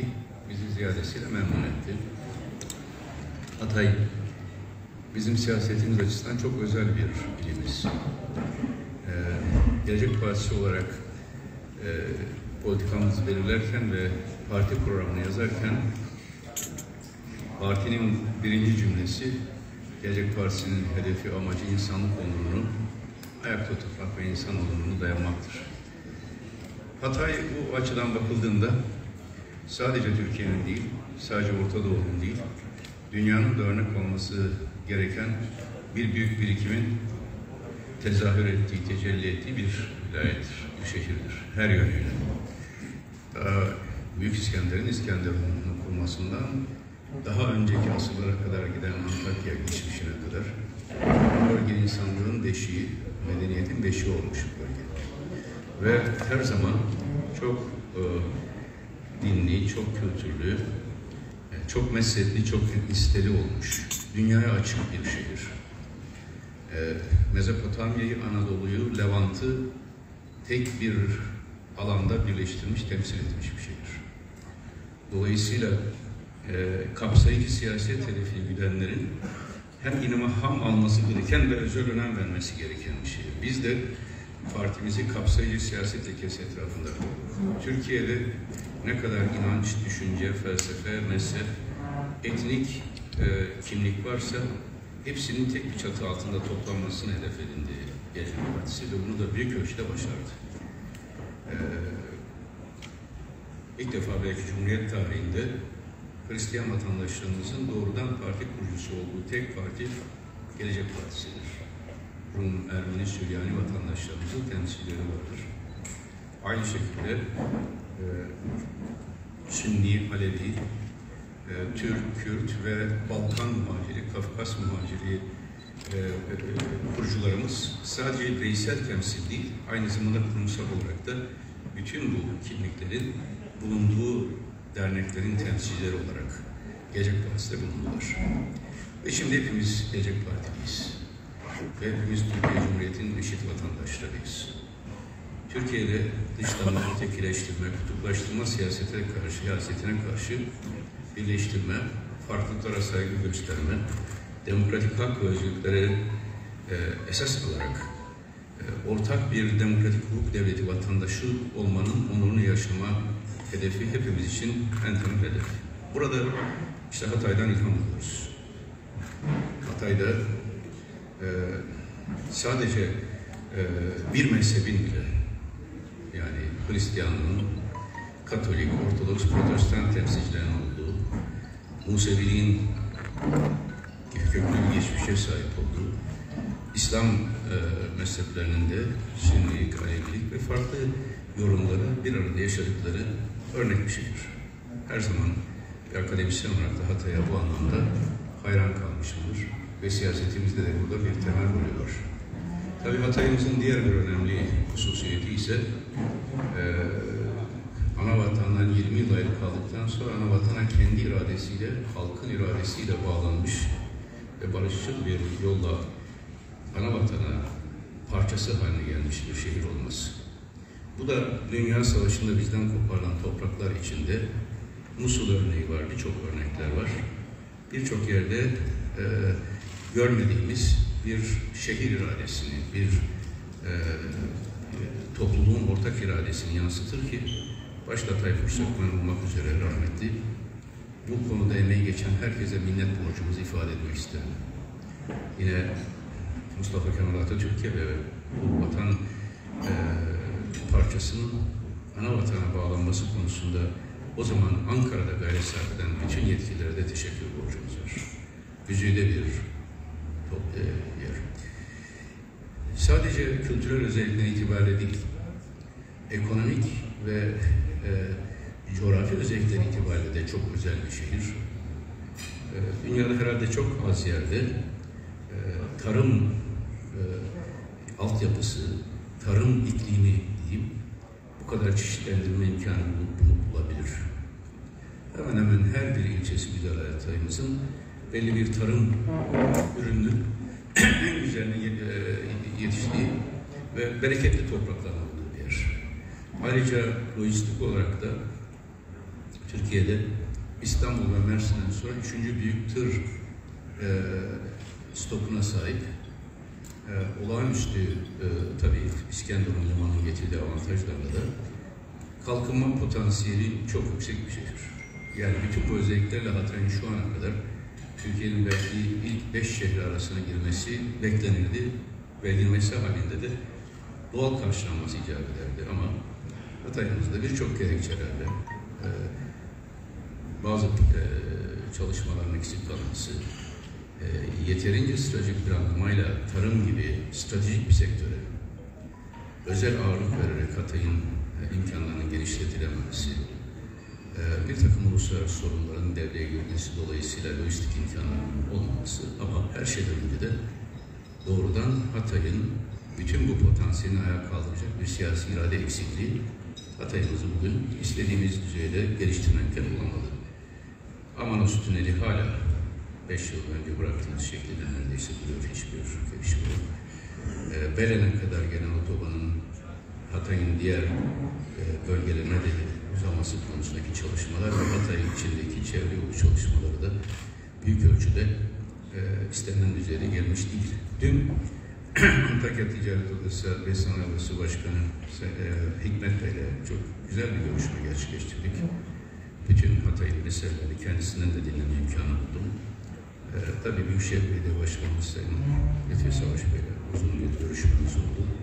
ilgi bizi ziyadesiyle memnun etti. Hatay bizim siyasetimiz açısından çok özel bir ilimiz. Ee, Gelecek Partisi olarak e, politikamızı belirlerken ve parti programını yazarken partinin birinci cümlesi Gelecek Partisi'nin hedefi, amacı insanlık onurunu ayakta tutmak ve insan onurunu dayanmaktır. Hatay bu açıdan bakıldığında sadece Türkiye'nin değil, sadece Orta Doğu'nun değil, dünyanın da örnek olması gereken bir büyük birikimin tezahür ettiği, tecelli ettiği bir vilayettir, bir şehirdir. Her yönüyle. Daha Büyük İskender'in İskenderun'un kurmasından daha önceki asırlara kadar giden Antakya geçmişine kadar bölge insanlığın beşiği, medeniyetin beşiği olmuş bölge. Ve her zaman çok e, dinli, çok kültürlü, e, çok mezhepli, çok etnisiteli olmuş. Dünyaya açık bir şehir. E, Mezopotamya'yı, Anadolu'yu, Levant'ı tek bir alanda birleştirmiş, temsil etmiş bir şehir. Dolayısıyla e, kapsayıcı siyaset hedefini güdenlerin hem inama ham alması gereken ve özel önem vermesi gereken bir şey. Biz de partimizi kapsayıcı siyaset ilkesi etrafında. Türkiye'de ne kadar inanç, düşünce, felsefe, mezhep, etnik e, kimlik varsa hepsinin tek bir çatı altında toplanmasını hedef edindi Gelecek Partisi ve bunu da büyük ölçüde başardı. Ee, ilk defa belki Cumhuriyet tarihinde Hristiyan vatandaşlarımızın doğrudan parti kurucusu olduğu tek parti Gelecek Partisi'dir. Rum, Ermeni, Süryani vatandaşlarımızın temsilcileri vardır. Aynı şekilde Sünni, Alevi, e, Türk, Kürt ve Balkan muhaciri, Kafkas muhaciri e, e, kurucularımız sadece bireysel temsil değil, aynı zamanda kurumsal olarak da bütün bu kimliklerin bulunduğu derneklerin temsilcileri olarak Gelecek Partisi'de bulundular. Ve şimdi hepimiz Gelecek Partiliyiz. Ve hepimiz Türkiye Cumhuriyeti'nin eşit vatandaşlarıyız. Türkiye'de dışlanma, ötekileştirme, kutuplaştırma siyasetine karşı, siyasetine karşı birleştirme, farklılıklara saygı gösterme, demokratik hak ve özgürlüklere e, esas alarak e, ortak bir demokratik hukuk devleti vatandaşı olmanın onurunu yaşama hedefi hepimiz için en temel hedef. Burada işte Hatay'dan ilham alıyoruz. Hatay'da e, sadece e, bir mezhebin bile Hristiyanlığın, Katolik, Ortodoks, Protestan temsilcilerinin olduğu, Museviliğin köklü bir geçmişe sahip olduğu, İslam e, mezheplerinin de Sünnilik, Alevilik ve farklı yorumları bir arada yaşadıkları örnek bir şehir. Her zaman bir akademisyen olarak da Hatay'a bu anlamda hayran kalmışımdır. Ve siyasetimizde de burada bir temel rolü var. Tabii Hatay'ımızın diğer bir önemli hususiyeti ise e, ana vatandan 20 yıl ayrı kaldıktan sonra ana vatana kendi iradesiyle, halkın iradesiyle bağlanmış ve barışçıl bir yolla ana vatana parçası haline gelmiş bir şehir olması. Bu da Dünya Savaşı'nda bizden koparılan topraklar içinde Musul örneği var, birçok örnekler var. Birçok yerde e, görmediğimiz bir şehir iradesini, bir e, topluluğun ortak iradesini yansıtır ki başta Tayfur Sökmen olmak üzere rahmetli bu konuda emeği geçen herkese minnet borcumuzu ifade etmek isterim. Yine Mustafa Kemal Atatürk'e ve bu vatan e, parçasının ana vatana bağlanması konusunda o zaman Ankara'da gayret sarf eden bütün yetkililere de teşekkür borcumuz var. Güzide bir top, yer. Sadece kültürel özellikler itibariyle değil, ekonomik ve e, coğrafi özellikler itibariyle de çok özel bir şehir. E, dünyada herhalde çok az yerde e, tarım e, altyapısı, tarım iklimi diyeyim, bu kadar çeşitlendirme imkanı bunu bulabilir. Hemen hemen her bir ilçesi Güzel Hayatayımızın belli bir tarım ürününün en güzelini yetiştiği ve bereketli toprakların olduğu bir yer. Ayrıca lojistik olarak da Türkiye'de İstanbul ve Mersin'den sonra üçüncü büyük tır e, stokuna sahip. E, olağanüstü e, tabii İskenderun limanının getirdiği avantajlarla da kalkınma potansiyeli çok yüksek bir şehir. Yani bütün bu özelliklerle Hatay'ın şu ana kadar Türkiye'nin belki ilk beş şehri arasına girmesi beklenirdi ve girmesi halinde de doğal karşılanması icap ederdi. Ama Hatay'ımızda birçok gerekçelerle e, bazı e, çalışmaların eksik kalması, e, yeterince stratejik planlamayla tarım gibi stratejik bir sektöre özel ağırlık vererek Hatay'ın e, imkanlarının genişletilememesi, bir takım uluslararası sorunların devreye girmesi dolayısıyla lojistik imkanlarının olmaması ama her şeyden önce de doğrudan Hatay'ın bütün bu potansiyelini ayağa kaldıracak bir siyasi irade eksikliği Hatay'ımızı bugün istediğimiz düzeyde geliştirmekten olamadı. Amanos tüneli hala 5 yıl önce bıraktığımız şekilde neredeyse duruyor hiçbir gelişme yok. E, Belen'e kadar gelen otobanın Hatay'ın diğer e, bölgelerine de uzaması konusundaki çalışmalar ve Hatay içindeki çevre yolu çalışmaları da büyük ölçüde e, istenen düzeyde gelmiş değil. Dün Antakya Ticaret Odası ve Sanayi Odası Başkanı e, Hikmet Bey ile çok güzel bir görüşme gerçekleştirdik. Bütün Hataylı meseleleri kendisinden de dinleme imkanı buldum. E, tabii Büyükşehir Belediye Başkanımız Sayın Lütfi Savaş Bey ile uzun bir görüşmemiz oldu.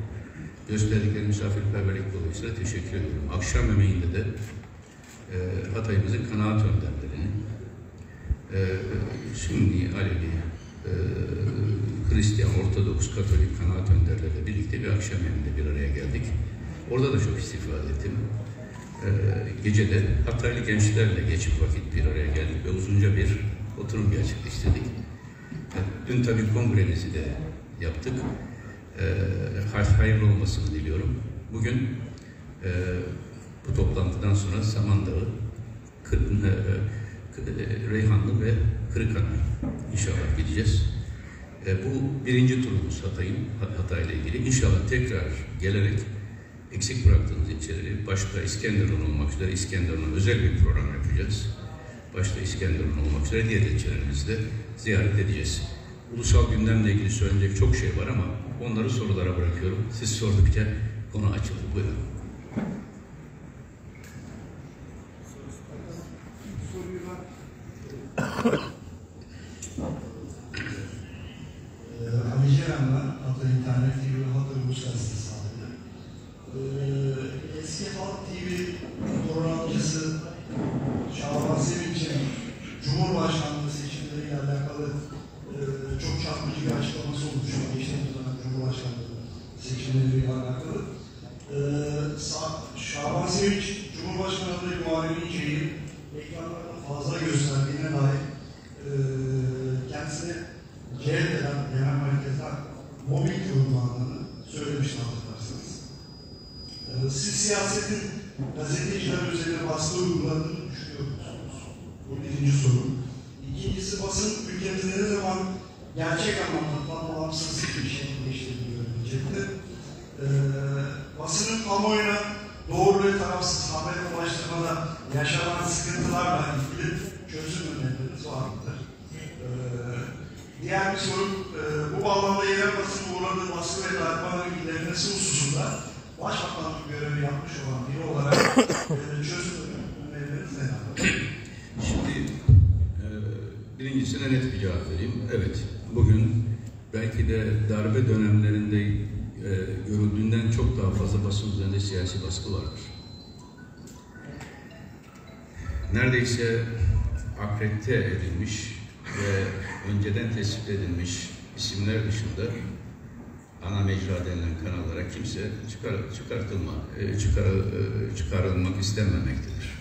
Gösterdikleri misafirperverlik dolayısıyla teşekkür ediyorum. Akşam yemeğinde de e, Hatay'ımızın kanaat önderlerini, e, Sünni, Alevi, e, Hristiyan, Ortodoks, Katolik kanaat önderleriyle birlikte bir akşam yemeğinde bir araya geldik. Orada da çok istifade ettim. E, gece de Hataylı gençlerle geçip vakit bir araya geldik ve uzunca bir oturum gerçekleştirdik. E, dün tabii kongremizi de yaptık. E, hayırlı olmasını diliyorum. Bugün e, bu toplantıdan sonra Samandağı, e, e, Reyhanlı ve Kırıkhan'a inşallah gideceğiz. E, bu birinci turumuz Hatay'ın Hatay'la ilgili. İnşallah tekrar gelerek eksik bıraktığımız ilçeleri başta İskenderun olmak üzere İskenderun'a özel bir program yapacağız. Başta İskenderun olmak üzere diğer ilçelerimizi de ziyaret edeceğiz. Ulusal gündemle ilgili söylenecek çok şey var ama onları sorulara bırakıyorum. Siz sordukça konu açılır. Buyurun. Ali Ceren'den Hatay İnternet TV ve Hatay Ulus Gazetesi sahibi. Ee, eski Halk TV programcısı Şaban Sevinç'in Cumhurbaşkanlığı seçimleriyle alakalı e, çok çarpıcı bir açıklaması olmuştu. Geçtiğimiz dönem Cumhurbaşkanlığı seçimleriyle alakalı. Ee, Sa- Şaban Sevinç, Cumhurbaşkanı adayı Muharrem İnce'yi ekranlarda fazla gösterdiğine dair e, kendisine celp eden genel merkezden mobbing yorumlandığını söylemişti hatırlarsanız. Ee, siz siyasetin gazeteciler üzerine baskı uyguladığını düşünüyor musunuz? Bu birinci soru. İkincisi basın ülkemizde ne zaman gerçek anlamda tam bağımsız bir şekilde işlediğini görebilecektir. Ee, basının kamuoyuna doğru ve tarafsız haber ulaştırmada yaşanan sıkıntılarla ilgili çözüm önerileriniz var mıdır? Ee, diğer bir soru, e, bu bağlamda yerel basının uğradığı baskı ve darpmanın giderilmesi hususunda Başbakanlık görevi yapmış olan biri olarak e, çözüm önerileriniz neler? Şimdi e, birincisine net bir cevap vereyim. Evet, bugün belki de darbe dönemlerinde e, görüldüğünden çok daha fazla basın üzerinde siyasi baskı vardır. Neredeyse akredite edilmiş ve önceden tespit edilmiş isimler dışında ana mecra denilen kanallara kimse çıkar, çıkartılma, e, çıkar, e, çıkarılmak istenmemektedir.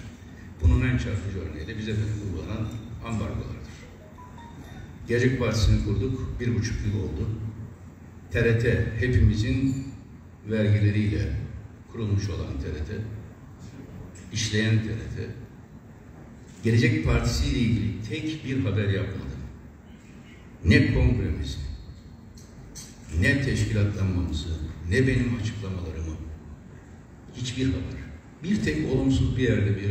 Bunun en çarpıcı örneği de bize uygulanan ambargolardır. Gelecek Partisi'ni kurduk, bir buçuk yıl oldu. TRT, hepimizin vergileriyle kurulmuş olan TRT, işleyen TRT, Gelecek Partisi ile ilgili tek bir haber yapmadı. Ne kongremizi, ne teşkilatlanmamızı, ne benim açıklamalarımı, hiçbir haber. Bir tek olumsuz bir yerde bir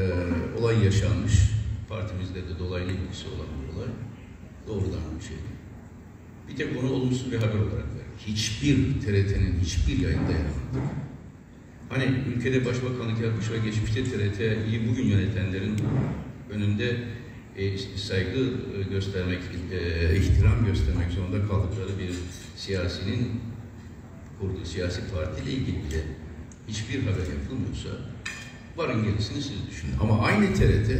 e, olay yaşanmış. Partimizde de dolaylı ilgisi olan bir olay. Doğrudan bir şey. Bir tek onu olumsuz bir haber olarak verdik. Hiçbir TRT'nin hiçbir yayında yer almadı. Hani ülkede başbakanlık yapmış ve geçmişte TRT'yi bugün yönetenlerin önünde e, saygı e, göstermek, e, ihtiram göstermek zorunda kaldıkları bir siyasinin kurduğu siyasi partiyle ilgili bile hiçbir haber yapılmıyorsa varın gerisini siz düşünün. Ama aynı TRT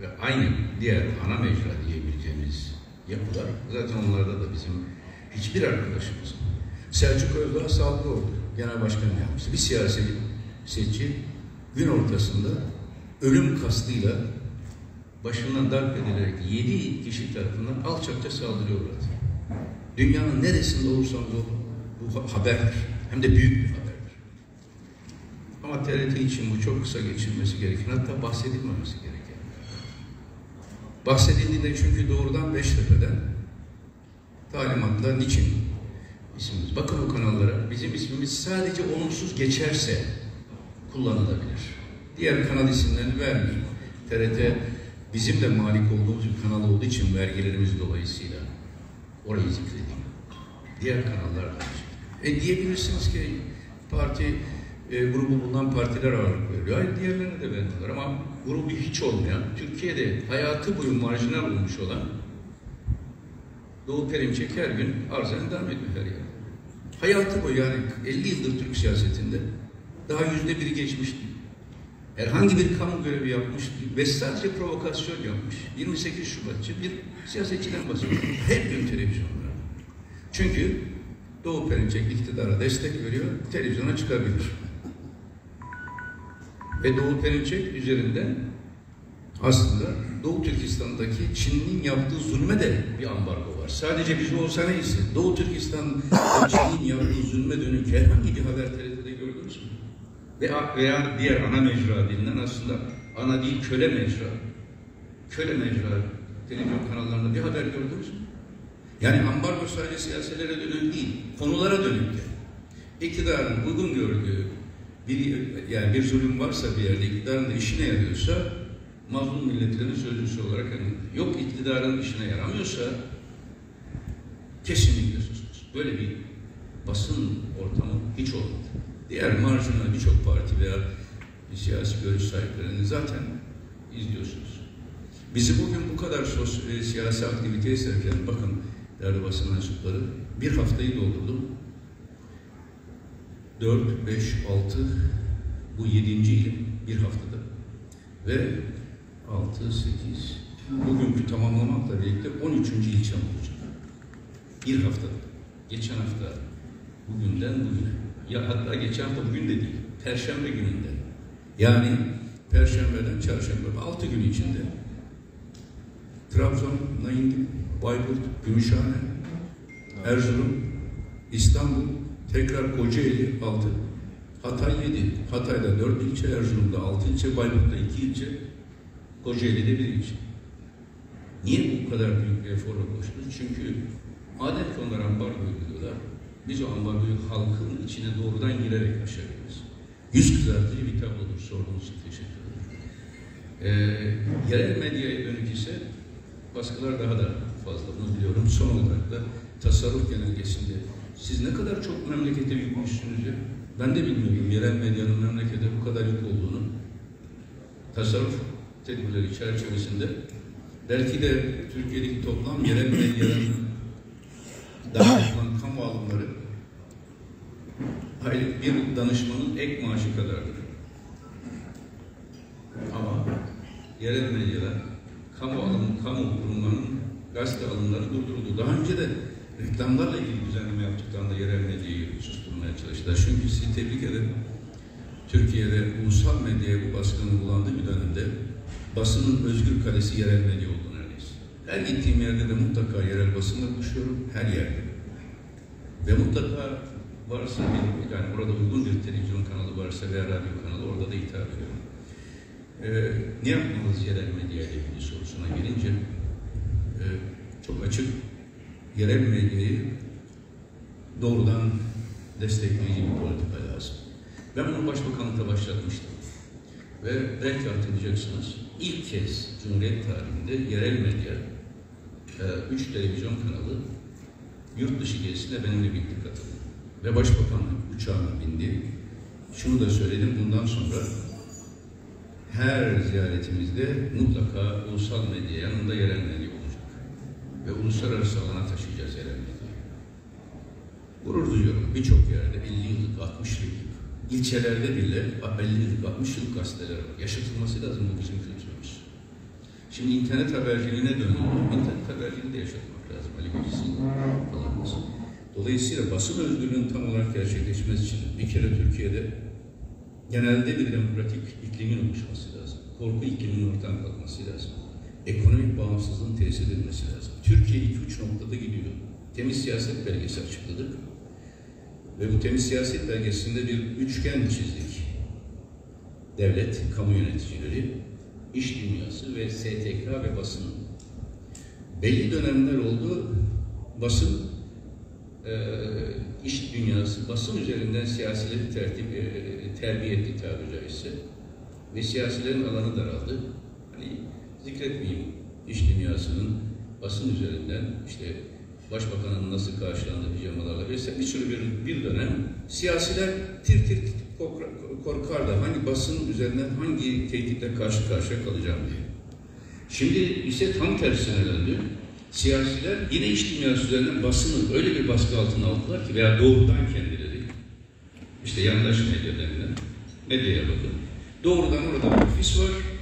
ve aynı diğer ana mecra diyebileceğimiz yapılar zaten onlarda da bizim hiçbir arkadaşımız Selçuk Özdağ saldırı oldu. Genel başkan yapmıştı. Bir siyasi seçi gün ortasında ölüm kastıyla başından darp edilerek yedi kişi tarafından alçakça saldırıya uğradı. Dünyanın neresinde olursanız olun bu haberdir. Hem de büyük bir haberdir. Ama TRT için bu çok kısa geçilmesi gereken, hatta bahsedilmemesi gereken. Bahsedildiğinde çünkü doğrudan Beştepe'den talimatla niçin ismimiz. Bakın o kanallara bizim ismimiz sadece olumsuz geçerse kullanılabilir. Diğer kanal isimlerini vermiyor. TRT bizim de malik olduğumuz bir kanal olduğu için vergilerimiz dolayısıyla orayı zikredeyim. Diğer kanallar da E diyebilirsiniz ki parti e, grubu bulunan partiler ağırlık veriyor. Hayır diğerlerine de vermiyorlar ama grubu hiç olmayan, Türkiye'de hayatı boyu marjinal olmuş olan Doğu Perinçek her gün arıza devam ediyor her yerde. Hayatı boyu yani 50 yıldır Türk siyasetinde daha yüzde biri geçmiş. Herhangi bir kamu görevi yapmış değil ve sadece provokasyon yapmış. 28 Şubatçı bir siyasetçiden bahsediyor. Her gün televizyonlarda. Çünkü Doğu Perinçek iktidara destek veriyor, televizyona çıkabilir. Ve Doğu Perinçek üzerinden aslında Doğu Türkistan'daki Çin'in yaptığı zulme de bir ambargo var. Sadece biz olsa neyse, Doğu Türkistan'da Çin'in yaptığı zulme dönük herhangi bir haber TRT'de gördünüz mü? Veya, veya diğer ana mecra denilen aslında ana değil köle mecra. Köle mecra televizyon kanallarında bir haber gördünüz mü? Yani ambargo sadece siyaselere dönük değil, konulara dönük de. İktidarın uygun gördüğü bir, yani bir zulüm varsa bir yerde iktidarın da işine yarıyorsa mazlum milletlerin sözcüsü olarak yani yok iktidarın işine yaramıyorsa kesinlikle susuz. Böyle bir basın ortamı hiç olmadı. Diğer marjinal birçok parti veya bir siyasi görüş sahiplerini zaten izliyorsunuz. Bizi bugün bu kadar sos, e, siyasi aktiviteye sevk eden, bakın değerli basın mensupları, bir haftayı doldurdum. 4, 5, 6, bu yedinci ilim bir haftada. Ve 6, 8, bugünkü tamamlamakla birlikte 13. ilçem olacak. Bir haftada. Geçen hafta bugünden bugüne. Ya hatta geçen hafta bugün de değil. Perşembe gününden. Yani Perşembeden Çarşamba 6 gün içinde Trabzon'a indim. Bayburt, Gümüşhane, Erzurum, İstanbul, tekrar Kocaeli 6, Hatay 7, Hatay'da 4 ilçe, Erzurum'da 6 ilçe, Bayburt'ta 2 ilçe, Kocaeli'de 1 ilçe. Niye bu kadar büyük bir eforla koştunuz? Çünkü madem ki onlar ambargo uyguluyorlar, biz o ambargoyu halkın içine doğrudan girerek aşabiliriz. Yüz kızartıcı bir tablodur sorduğunuz için teşekkür ederim. Ee, yerel medyaya dönük ise baskılar daha da fazla bunu biliyorum. Son olarak da tasarruf genelgesinde siz ne kadar çok memlekete yükmüşsünüz ya. Ben de bilmiyorum yerel medyanın memlekete bu kadar yük olduğunu. Tasarruf tedbirleri çerçevesinde belki de Türkiye'deki toplam yerel medyanın daha yapılan kamu alımları aylık bir danışmanın ek maaşı kadardır. Ama yerel medyalar kamu alım, kamu kurumlarının gazete alımları durduruldu. Daha önce de reklamlarla ilgili düzenleme yaptıklarında yerel medyayı susturmaya çalıştılar. Çünkü sizi tebrik ederim. Türkiye'de ulusal medyaya bu baskının uygulandığı bir dönemde basının özgür kalesi yerel medya oldu neredeyse. Her gittiğim yerde de mutlaka yerel basınla buluşuyorum. Her yerde. Ve mutlaka varsa bir, yani orada uygun bir televizyon kanalı varsa veya radyo kanalı orada da hitap ediyorum. Ee, ne yapmalıyız yerel medya ile ilgili sorusuna gelince çok açık yerel medyayı doğrudan destekleyici bir politika lazım. Ben bunu başbakanlıkta başlatmıştım. Ve belki hatırlayacaksınız, ilk kez Cumhuriyet tarihinde yerel medya, e, üç televizyon kanalı yurt dışı gezisine benimle birlikte katıldı. Ve Başbakanlık uçağına bindi. Şunu da söyledim, bundan sonra her ziyaretimizde mutlaka ulusal medya yanında yerel medya. Ve uluslararası alana taşıyacağız medyayı. Gurur duyuyorum birçok yerde 50 yıllık, 60 yıllık, ilçelerde bile 50 yıllık, 60 yıllık gazeteler var. Yaşatılması lazım bu bizim kültürümüz. Şimdi internet haberciliğine döndü. İnternet haberciliğini de yaşatmak lazım. Ali Bilgis'in falanımız. Dolayısıyla basın özgürlüğünün tam olarak gerçekleşmesi için bir kere Türkiye'de genelde bir demokratik iklimin oluşması lazım. Korku ikliminin ortadan kalkması lazım. Ekonomik bağımsızlığın tesis edilmesi lazım. Türkiye iki üç noktada gidiyor. Temiz siyaset belgesi açıkladık. Ve bu temiz siyaset belgesinde bir üçgen çizdik. Devlet, kamu yöneticileri, iş dünyası ve STK ve basın. Belli dönemler oldu, basın, e, iş dünyası, basın üzerinden siyasileri tertip, e, terbiye etti tabiri caizse. Ve siyasilerin alanı daraldı. Hani zikretmeyeyim iş dünyasının basın üzerinden işte başbakanın nasıl karşılandığı pijamalarla vesaire bir sürü bir, bir dönem siyasiler tir tir korkar- korkardı. Hangi basın üzerinden hangi tehditle karşı karşıya kalacağım diye. Şimdi ise tam tersine döndü. Siyasiler yine iş dünyası üzerinden basını öyle bir baskı altına aldılar ki veya doğrudan kendileri işte yandaş medya denilen medyaya bakın. Doğrudan orada ofis var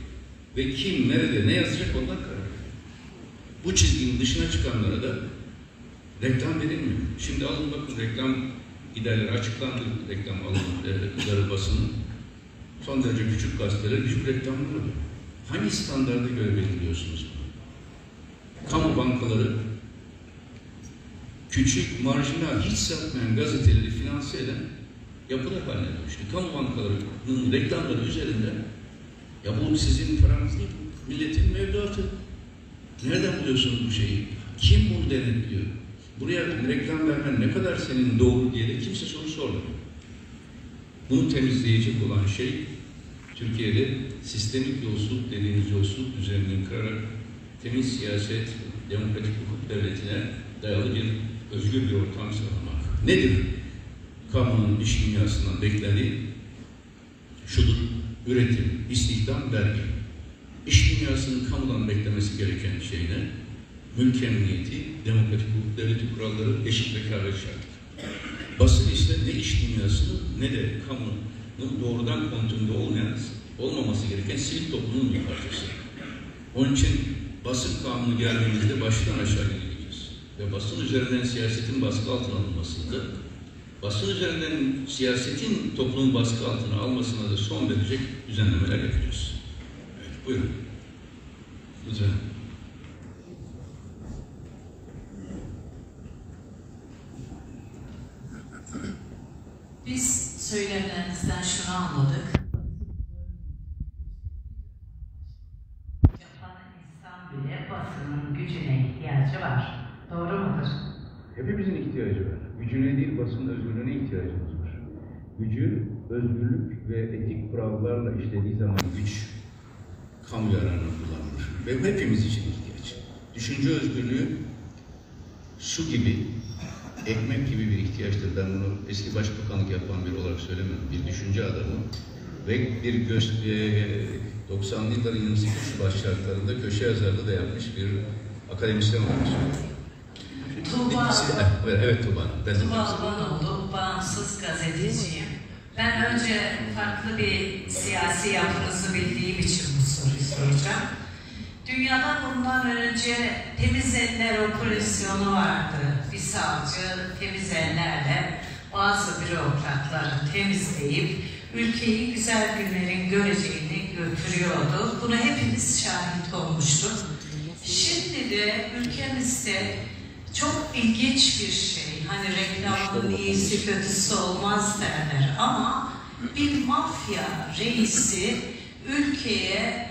ve kim nerede ne yazacak ondan karar. Bu çizginin dışına çıkanlara da reklam verilmiyor. Şimdi alın bakın reklam giderleri açıklandı. Reklam alımları basının. Son derece küçük gazeteler küçük reklamlar var. Hangi standarda göre belirliyorsunuz bunu? Kamu bankaları küçük, marjinal, hiç satmayan gazeteleri finanse eden yapılar haline dönüştü. Kamu bankalarının reklamları üzerinden ya bu sizin paranız değil, milletin mevduatı. Nereden buluyorsunuz bu şeyi? Kim bunu denetliyor? Buraya reklam vermen ne kadar senin doğru diye de kimse soru sormuyor. Bunu temizleyecek olan şey Türkiye'de sistemik yolsuzluk dediğimiz yolsuzluk düzenini kırarak temiz siyaset, demokratik hukuk devletine dayalı bir özgür bir ortam sağlamak. Nedir? Kamunun iş dünyasından beklediği şudur. Üretim, istihdam, vergi. İş dünyasının kamudan beklemesi gereken şey ne? Mülk emniyeti, demokratik hukuk devleti kuralları, eşit rekabet şartı. Basın ise ne iş dünyasının ne de kamunun doğrudan kontrolünde olmayan, olmaması gereken sivil toplumun bir parçası. Onun için basın kanunu geldiğimizde baştan aşağı gideceğiz. Ve basın üzerinden siyasetin baskı altına alınmasında, basın üzerinden siyasetin toplumun baskı altına almasına da son verecek düzenlemeler yapacağız. Evet, buyurun. Lütfen. Biz söylemlerinizden şunu anladık. Yapan insan bile basının gücüne ihtiyacı var. Doğru mudur? Hepimizin ihtiyacı var. Gücüne değil basın özgürlüğüne ihtiyacımız var. Gücü, özgürlük ve etik kurallarla işlediği zaman güç kamu yararına kullanılır. Ve hepimiz için ihtiyaç. Düşünce özgürlüğü su gibi, ekmek gibi bir ihtiyaçtır. Ben bunu eski başbakanlık yapan biri olarak söylemem. Bir düşünce adamı ve bir göz, e, 90'lı yılların 28 Şubat şartlarında köşe yazarlığı da yapmış bir akademisyen olarak söylüyorum. Tuğba, Siz- evet, evet Tuğba Hanım. Ben Tuğba. Albanoğlu, bağımsız gazeteciyim. Ben önce farklı bir siyasi yapınızı bildiğim için bu soruyu soracağım. Dünyada bundan önce temiz eller operasyonu vardı. Bir savcı temiz ellerle bazı bürokratları temizleyip ülkeyi güzel günlerin göreceğini götürüyordu. Buna hepimiz şahit olmuştuk. Şimdi de ülkemizde çok ilginç bir şey. Hani reklamın iyisi kötüsü olmaz derler ama bir mafya reisi ülkeye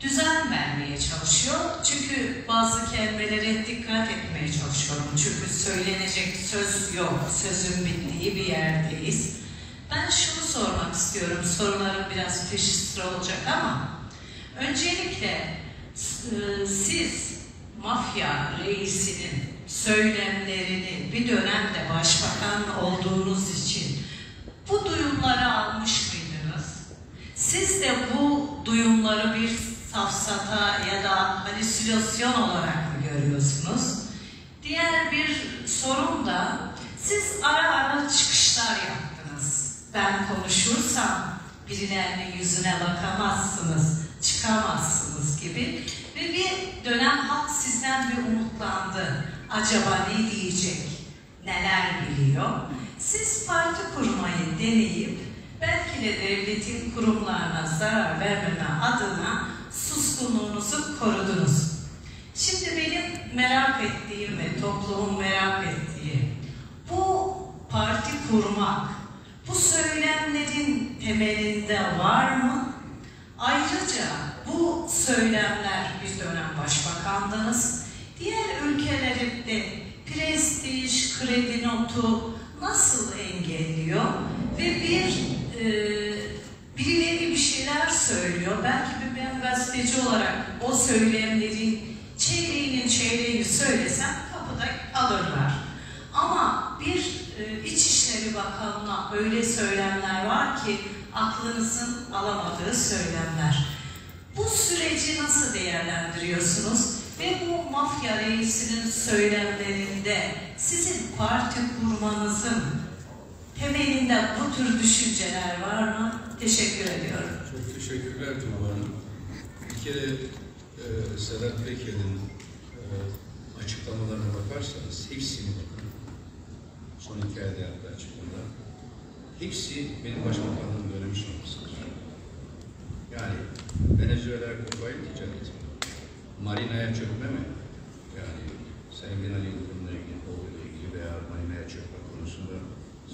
düzen vermeye çalışıyor. Çünkü bazı kelimelere dikkat etmeye çalışıyorum. Çünkü söylenecek söz yok. Sözün bittiği bir yerdeyiz. Ben şunu sormak istiyorum. Sorularım biraz peş sıra olacak ama öncelikle e, siz mafya reisinin söylemlerini bir dönemde başbakan olduğunuz için bu duyumları almış mıydınız? Siz de bu duyumları bir safsata ya da halüsinasyon olarak mı görüyorsunuz? Diğer bir sorum da siz ara ara çıkışlar yaptınız. Ben konuşursam birilerinin yüzüne bakamazsınız, çıkamazsınız gibi. Ve bir dönem halk sizden bir umutlandı. Acaba ne diyecek, neler biliyor? Siz parti kurmayı deneyip belki de devletin kurumlarına zarar vermeme adına suskunluğunuzu korudunuz. Şimdi benim merak ettiğim ve toplumun merak ettiği bu parti kurmak, bu söylemlerin temelinde var mı? Ayrıca bu söylemler bir dönem başbakandınız. Diğer ülkelerinde prestij, kredi notu nasıl engelliyor? Ve bir e, birileri bir şeyler söylüyor. Belki ben gazeteci olarak o söylemlerin çeyreğinin çeyreğini söylesem kapıda alırlar. Ama bir e, İçişleri Bakanı'na öyle söylemler var ki aklınızın alamadığı söylemler. Bu süreci nasıl değerlendiriyorsunuz? Ve bu mafya reisinin söylemlerinde sizin parti kurmanızın temelinde bu tür düşünceler var mı? Teşekkür ediyorum. Çok teşekkürler Tuğba Hanım. Bir kere e, Sedat Peker'in e, açıklamalarına bakarsanız hepsini bakın. Son iki ayda yaptığı açıklamalar. Hepsi benim başbakanlığım dönemi sonrasıdır. Yani Venezuela icat etme? Marina'ya çökme mi? Yani Sayın Binali Yıldırım'la ilgili, oğluyla ilgili veya Marina'ya çökme konusunda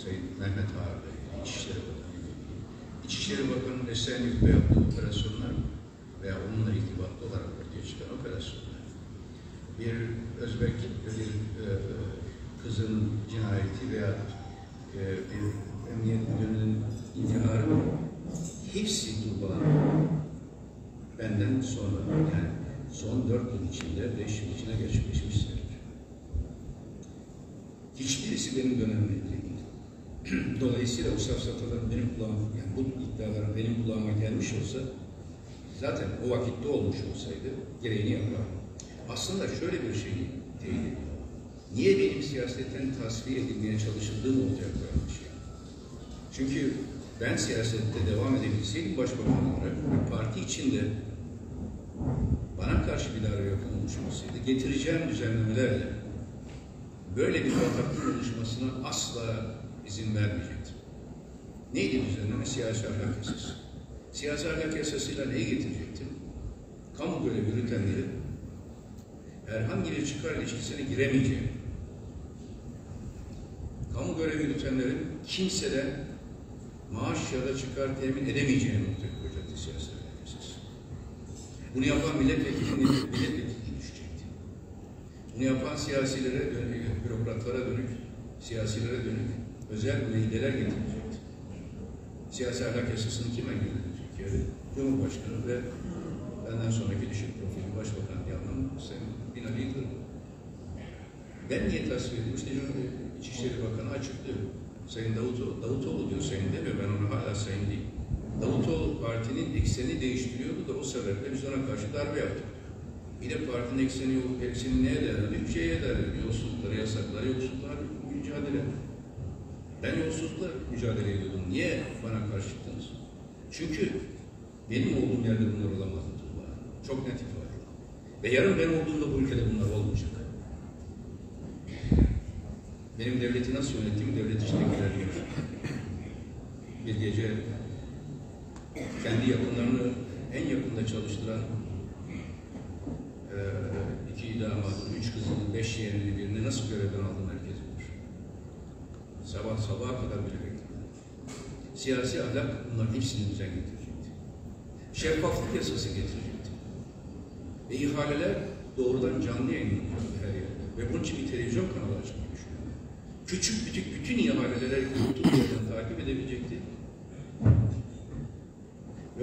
Sayın Mehmet Ağar'la ilgili, İçişleri Bakanı ile ilgili. İçişleri Bakanı'nın Esenyurt'ta yaptığı operasyonlar veya onunla irtibatlı olarak ortaya çıkan operasyonlar. Bir Özbek bir e, kızın cinayeti veya e, bir emniyet müdürünün intiharı hepsi Tuğba'nın benden sonra yani son dört yıl içinde, beş yıl içinde gerçekleşmiştir. Hiçbirisi benim dönemimle ilgili değil. Dolayısıyla bu safsataların benim kulağıma, yani bu iddiaların benim kulağıma gelmiş olsa zaten o vakitte olmuş olsaydı gereğini yapardım. Aslında şöyle bir şey değil. Niye benim siyasetten tasfiye edilmeye çalışıldığım ortaya koyulmuş yani. Çünkü ben siyasette devam edebilseydim başbakan olarak parti içinde bana karşı bir darbe olsaydı getireceğim düzenlemelerle böyle bir bataklık oluşmasına asla izin vermeyecektim. Neydi düzenleme? Siyasi ahlak yasası. Siyasi ahlak yasasıyla neyi getirecektim? Kamu görevi yürütenleri herhangi bir çıkar ilişkisine giremeyeceğim. Kamu görevi yürütenlerin kimseden maaş ya da çıkar temin edemeyeceğini ortaya koyacaktı siyasi. Bunu yapan milletvekilini milletvekili düşecekti. Bunu yapan siyasilere dönük, bürokratlara dönük, siyasilere dönük özel müeyyideler getirecekti. Siyasi ahlak yasasını kim engelledi Türkiye'de? Cumhurbaşkanı ve benden sonraki düşük profili başbakan yandan Sayın Binali Yıldırım. Ben niye tasvir edeyim? İşte Cumhur- İçişleri Bakanı açıklıyor. Sayın Davutoğlu, Davutoğlu diyor sayın demiyor. Ben ona hala sayın değil. Davutoğlu partinin ekseni değiştiriyordu da o sebeple biz ona karşı darbe yaptık. Bir de partinin ekseni, ekseni neye değerli? Bir şeye değerli. Yolsuzlukları, yasakları, yolsuzluklar mücadele. Ben yolsuzlukla mücadele ediyordum. Niye bana karşı çıktınız? Çünkü benim olduğum yerde bunlar olamazdı. Tuğba. Çok net ifade. Ve yarın ben olduğumda bu ülkede bunlar olmayacak. Benim devleti nasıl yönettiğimi devlet içindekiler bilir. Bir gece kendi yakınlarını en yakında çalıştıran eee iki damadın, üç kızının, beş yeğenini birini nasıl görevden aldım herkes bilir. Sabah sabaha kadar bile bekledim. Siyasi ahlak bunların hepsini düzen getirecekti. Şeffaflık yasası getirecekti. Ve ihaleler doğrudan canlı yayınlanıyordu her yerde. Ve bunun için bir televizyon kanalı açmayı düşünüyorum. Küçük küçük bütün ihaleleri YouTube'dan takip edebilecekti.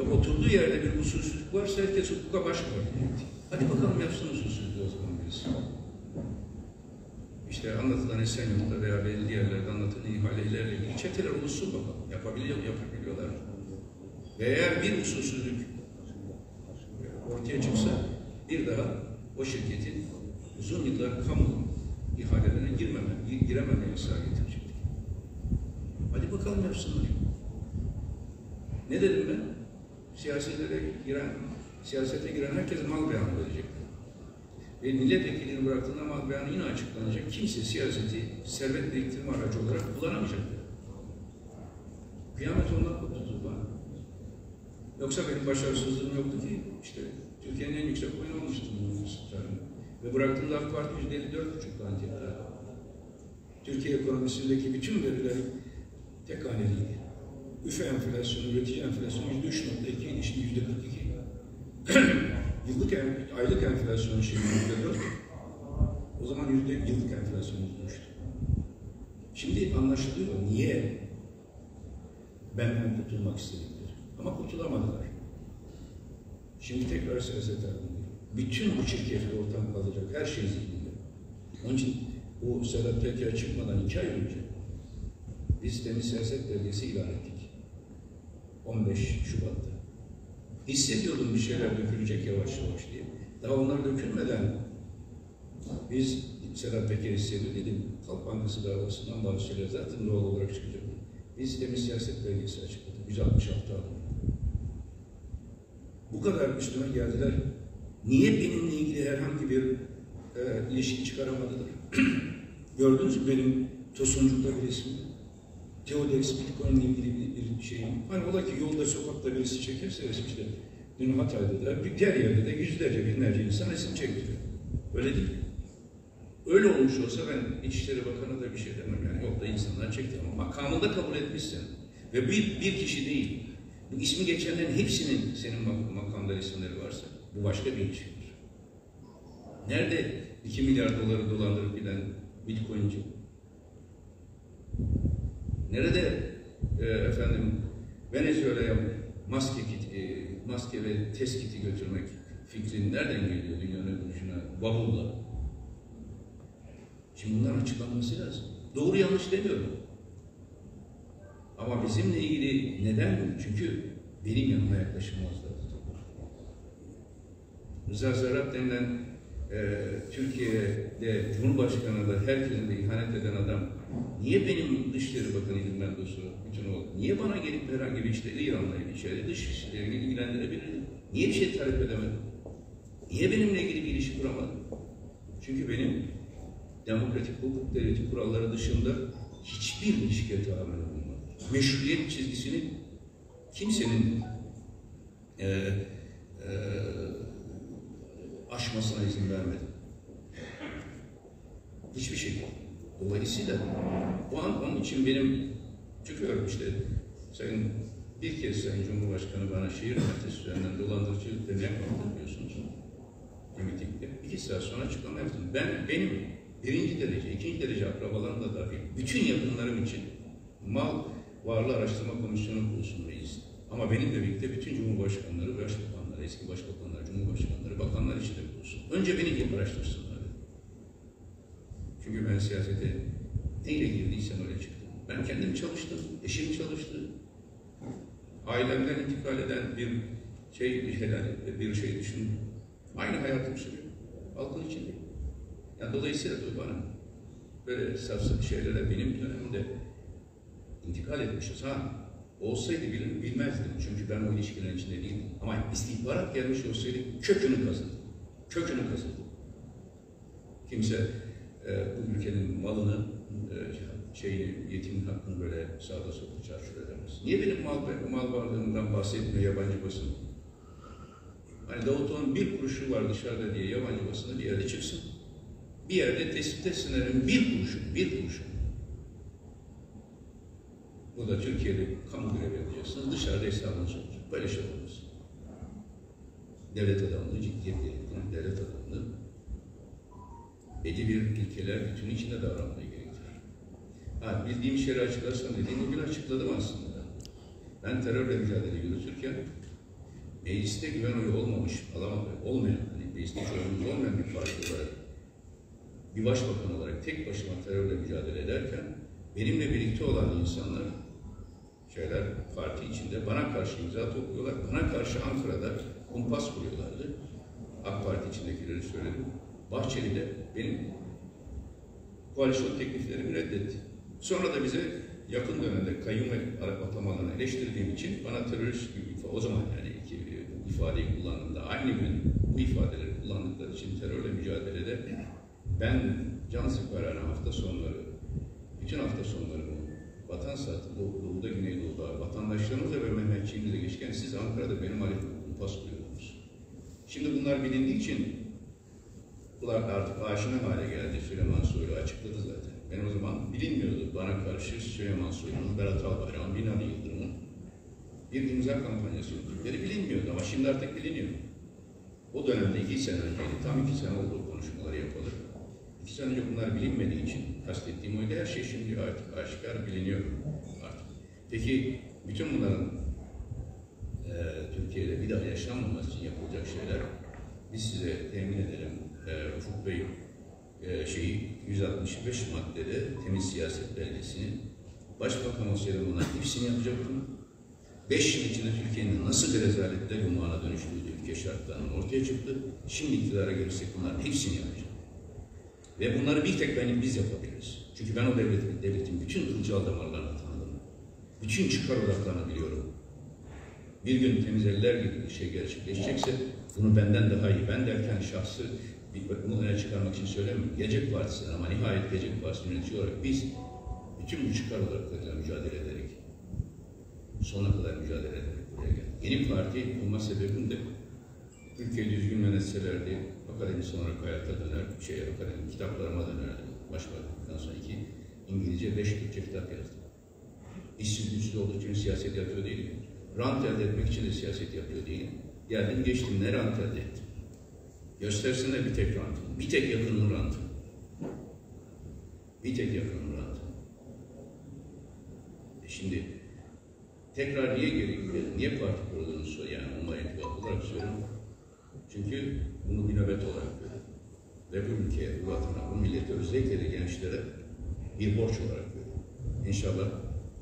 Oturduğu yerde bir usulsüzlük varsa herkes hukuka başvuruyor. Hadi bakalım yapsın usulsüzlüğü o zaman birisi. İşte anlatılan Esenyurt'ta veya belli yerlerde anlatılan ihalelerle ilgili çeteler oluşsun bakalım. Yapabiliyor, yapabiliyorlar mı? Ve eğer bir usulsüzlük ortaya çıksa bir daha o şirketin uzun yıllar kamu ihalelerine girmeme, girememe yasağı getirecek. Hadi bakalım yapsınlar. Ne dedim ben? Siyasetlere giren, siyasete giren herkes mal beyanı verecek. Ve milletvekilini bıraktığında mal beyanı yine açıklanacak. Kimse siyaseti servet biriktirme aracı olarak kullanamayacak. Kıyamet ondan koptu bana. Yoksa benim başarısızlığım yoktu ki. işte Türkiye'nin en yüksek oyunu olmuştu bunun. Ve bıraktığım AK Parti yüzde 54,5 Antep'te. Türkiye ekonomisindeki bütün veriler tek haneliydi. Üfe enflasyonu, üretici enflasyonu yüzde 3.2 idi, şimdi yüzde 42. Yıllık, en- aylık enflasyon şimdi yüzde 4. O zaman yüzde yıllık enflasyon düştü. Şimdi anlaşılıyor niye benden kurtulmak istedikleri. Ama kurtulamadılar. Şimdi tekrar siyaset halinde. Bütün bu çirkefli ortam kalacak. Her şey zihninde. Onun için bu Sedat Peker çıkmadan iki ay önce biz temiz siyaset belgesi ilan ettik. 15 Şubat'ta. Hissediyordum bir şeyler dökülecek yavaş yavaş diye. Daha onlar dökülmeden biz Sedat Peker hissediyor dedim. Halk Bankası davasından bazı şeyler zaten doğal olarak çıkacak. Biz temiz siyaset belgesi açıkladık. 166 adım. Bu kadar üstüme geldiler. Niye benimle ilgili herhangi bir e, ilişki çıkaramadılar? Gördünüz mü benim Tosuncuk'ta bir resmimi? Teodex Bitcoin ile ilgili bir, bir şeyim. Hani ola ki yolda sokakta birisi çekerse resim işte. Dün Hatay'da da bir diğer yerde de yüzlerce binlerce insan resim çektiriyor. Öyle değil. Öyle olmuş olsa ben İçişleri Bakanı da bir şey demem yani. Yok da insanlar çekti ama makamında kabul etmişsin. Ve bir, bir kişi değil. Bu ismi geçenlerin hepsinin senin mak- makamda resimleri varsa bu başka bir ilişkidir. Nerede 2 milyar doları dolandırıp giden Bitcoin'ci? Nerede e, efendim Venezuela'ya maske kit, e, maske ve test kiti götürmek fikri nereden geliyor dünyanın ucuna babulla? Şimdi bunların açıklanması lazım. Doğru yanlış demiyorum. Ama bizimle ilgili neden? Çünkü benim yanıma yaklaşılmazlar. Rıza Zarrab denilen e, Türkiye'de Cumhurbaşkanı da herkesin de ihanet eden adam niye benim Dışişleri Bakanı İlim Mendosu bütün o niye bana gelip herhangi bir işte İran'la ilişkileri dış işlerini ilgilendirebilirdi? Niye bir şey talep edemedi? Niye benimle ilgili bir ilişki kuramadı? Çünkü benim demokratik hukuk devleti kuralları dışında hiçbir ilişkiye tahammülüm olmadı. Meşruiyet çizgisini kimsenin e, e, aşmasına izin vermedim. Hiçbir şekilde. Dolayısıyla o an onun için benim çıkıyorum işte sayın bir kez Sayın Cumhurbaşkanı bana şehir merkezi üzerinden dolandırıcılık deneyen yaptı biliyorsunuz. Mitingde. İki saat sonra açıklama yaptım. Ben benim birinci derece, ikinci derece akrabalarım da dahil bütün yakınlarım için mal varlığı araştırma komisyonu kurulsun reis. Ama benimle birlikte bütün cumhurbaşkanları, başbakanları, eski başbakanlar, cumhurbaşkanları, bakanlar için de kurulsun. Önce beni gelip araştırsınlar. Çünkü ben siyasete neyle girdiysem öyle çıktım. Ben kendim çalıştım, eşim çalıştı. Ailemden intikal eden bir şey, helal, bir şey düşün. Aynı hayatımı sürüyor. Halkın içinde. Yani dolayısıyla da bana böyle safsat şeylere benim dönemimde intikal etmişiz. Ha, olsaydı bilir, bilmezdim. Çünkü ben o ilişkilerin içinde değildim. Ama istihbarat gelmiş olsaydı kökünü kazıdı. Kökünü kazıdı. Kimse bu ülkenin malını, e, şeyini, yetimin hakkını böyle sağda solda çarşur edemez. Niye benim mal, mal varlığımdan bahsetmiyor yabancı basın? Hani Davutoğlu'nun bir kuruşu var dışarıda diye yabancı basında bir yerde çıksın. Bir yerde tespit etsinlerin bir kuruşu, bir kuruşu. Bu da Türkiye'de kamu görevi yapacaksınız. Dışarıda hesabınız olacak. Böyle şey olmaz. Devlet adamlığı ciddiyet gerektiren devlet adamlığı belli bir ilkeler bütünü içinde davranmayı gerektirir. Ha, bildiğim şeyleri açıklarsam dediğim bugün açıkladım aslında. Ben terörle mücadele yürütürken mecliste güven oyu olmamış, alama, olmayan, hani mecliste oyumuz olmayan bir parti olarak, bir başbakan olarak tek başıma terörle mücadele ederken, benimle birlikte olan insanlar, şeyler parti içinde bana karşı imza topluyorlar, bana karşı Ankara'da kumpas kuruyorlardı. AK Parti içindekileri söyledim. Bahçeli de benim koalisyon tekliflerimi reddetti. Sonra da bize yakın dönemde kayyum atamalarını eleştirdiğim için bana terörist bir ifa- o zaman yani iki, bu ifadeyi kullandığımda aynı gün bu ifadeleri kullandıkları için terörle mücadelede ben can siparişine hafta sonları bütün hafta sonları vatan saati Doğu, Doğu'da Güneydoğu'da vatandaşlarımızla ve Mehmetçiğimizle geçken siz Ankara'da benim aleyhime kumpas kuruyordunuz. Şimdi bunlar bilindiği için Bunlar artık aşina hale geldi. Süleyman Soylu açıkladı zaten. Ben o zaman bilinmiyordu bana karşı Süleyman Soylu'nun, Berat Albayrak'ın, Binali Yıldırım'ın bir imza kampanyası yürüttükleri bilinmiyordu ama şimdi artık biliniyor. O dönemde iki sene önceydi, tam iki sene oldu konuşmaları yapalı. İki sene önce bunlar bilinmediği için kastettiğim oydu. Her şey şimdi artık aşikar biliniyor artık. Peki bütün bunların eee Türkiye'de bir daha yaşanmaması için yapılacak şeyler biz size temin edelim e, Ufuk Bey e, şeyi 165 maddede temiz siyaset belgesinin Başbakan olsaydı buna hepsini yapacaktım. 5 yıl içinde Türkiye'nin nasıl bir rezaletle yumağına dönüştüğü ülke şartlarının ortaya çıktı. Şimdi iktidara gelirsek bunların hepsini yapacağım. Ve bunları bir tek benim biz yapabiliriz. Çünkü ben o devletin, devletin bütün kılcal damarlarını tanıdım. Bütün çıkar odaklarını biliyorum bir gün temiz eller gibi bir şey gerçekleşecekse bunu benden daha iyi, ben derken şahsı bunu öne çıkarmak için söylemiyorum. Gelecek Partisi'nden ama nihayet Gelecek Partisi yönetici olarak biz bütün bu çıkar odaklarıyla mücadele ederek sona kadar mücadele ederek buraya geldik. Yeni parti olma sebebim de ülkeyi düzgün yönetselerdi, akademisyen olarak hayata döner, şey, akademik kitaplarıma dönerdim. Başbakanlıktan sonra iki İngilizce, beş Türkçe kitap yazdım. İşsiz güçlü olduğu için siyaset yapıyor değilim. Rant elde etmek için de siyaset yapıyor değilim. Geldim geçtim ne rant elde ettim? Göstersene bir tek rantım. Bir tek yakının rantım. Bir tek yakının rantım. E şimdi tekrar niye gidelim? Niye parti kurduğunu sor yani onunla ilgili olarak söylüyorum. Çünkü bunu bir nöbet olarak görüyorum. Ve bu ülkeye, bu vatana, bu millete, özellikle gençlere bir borç olarak görüyorum. İnşallah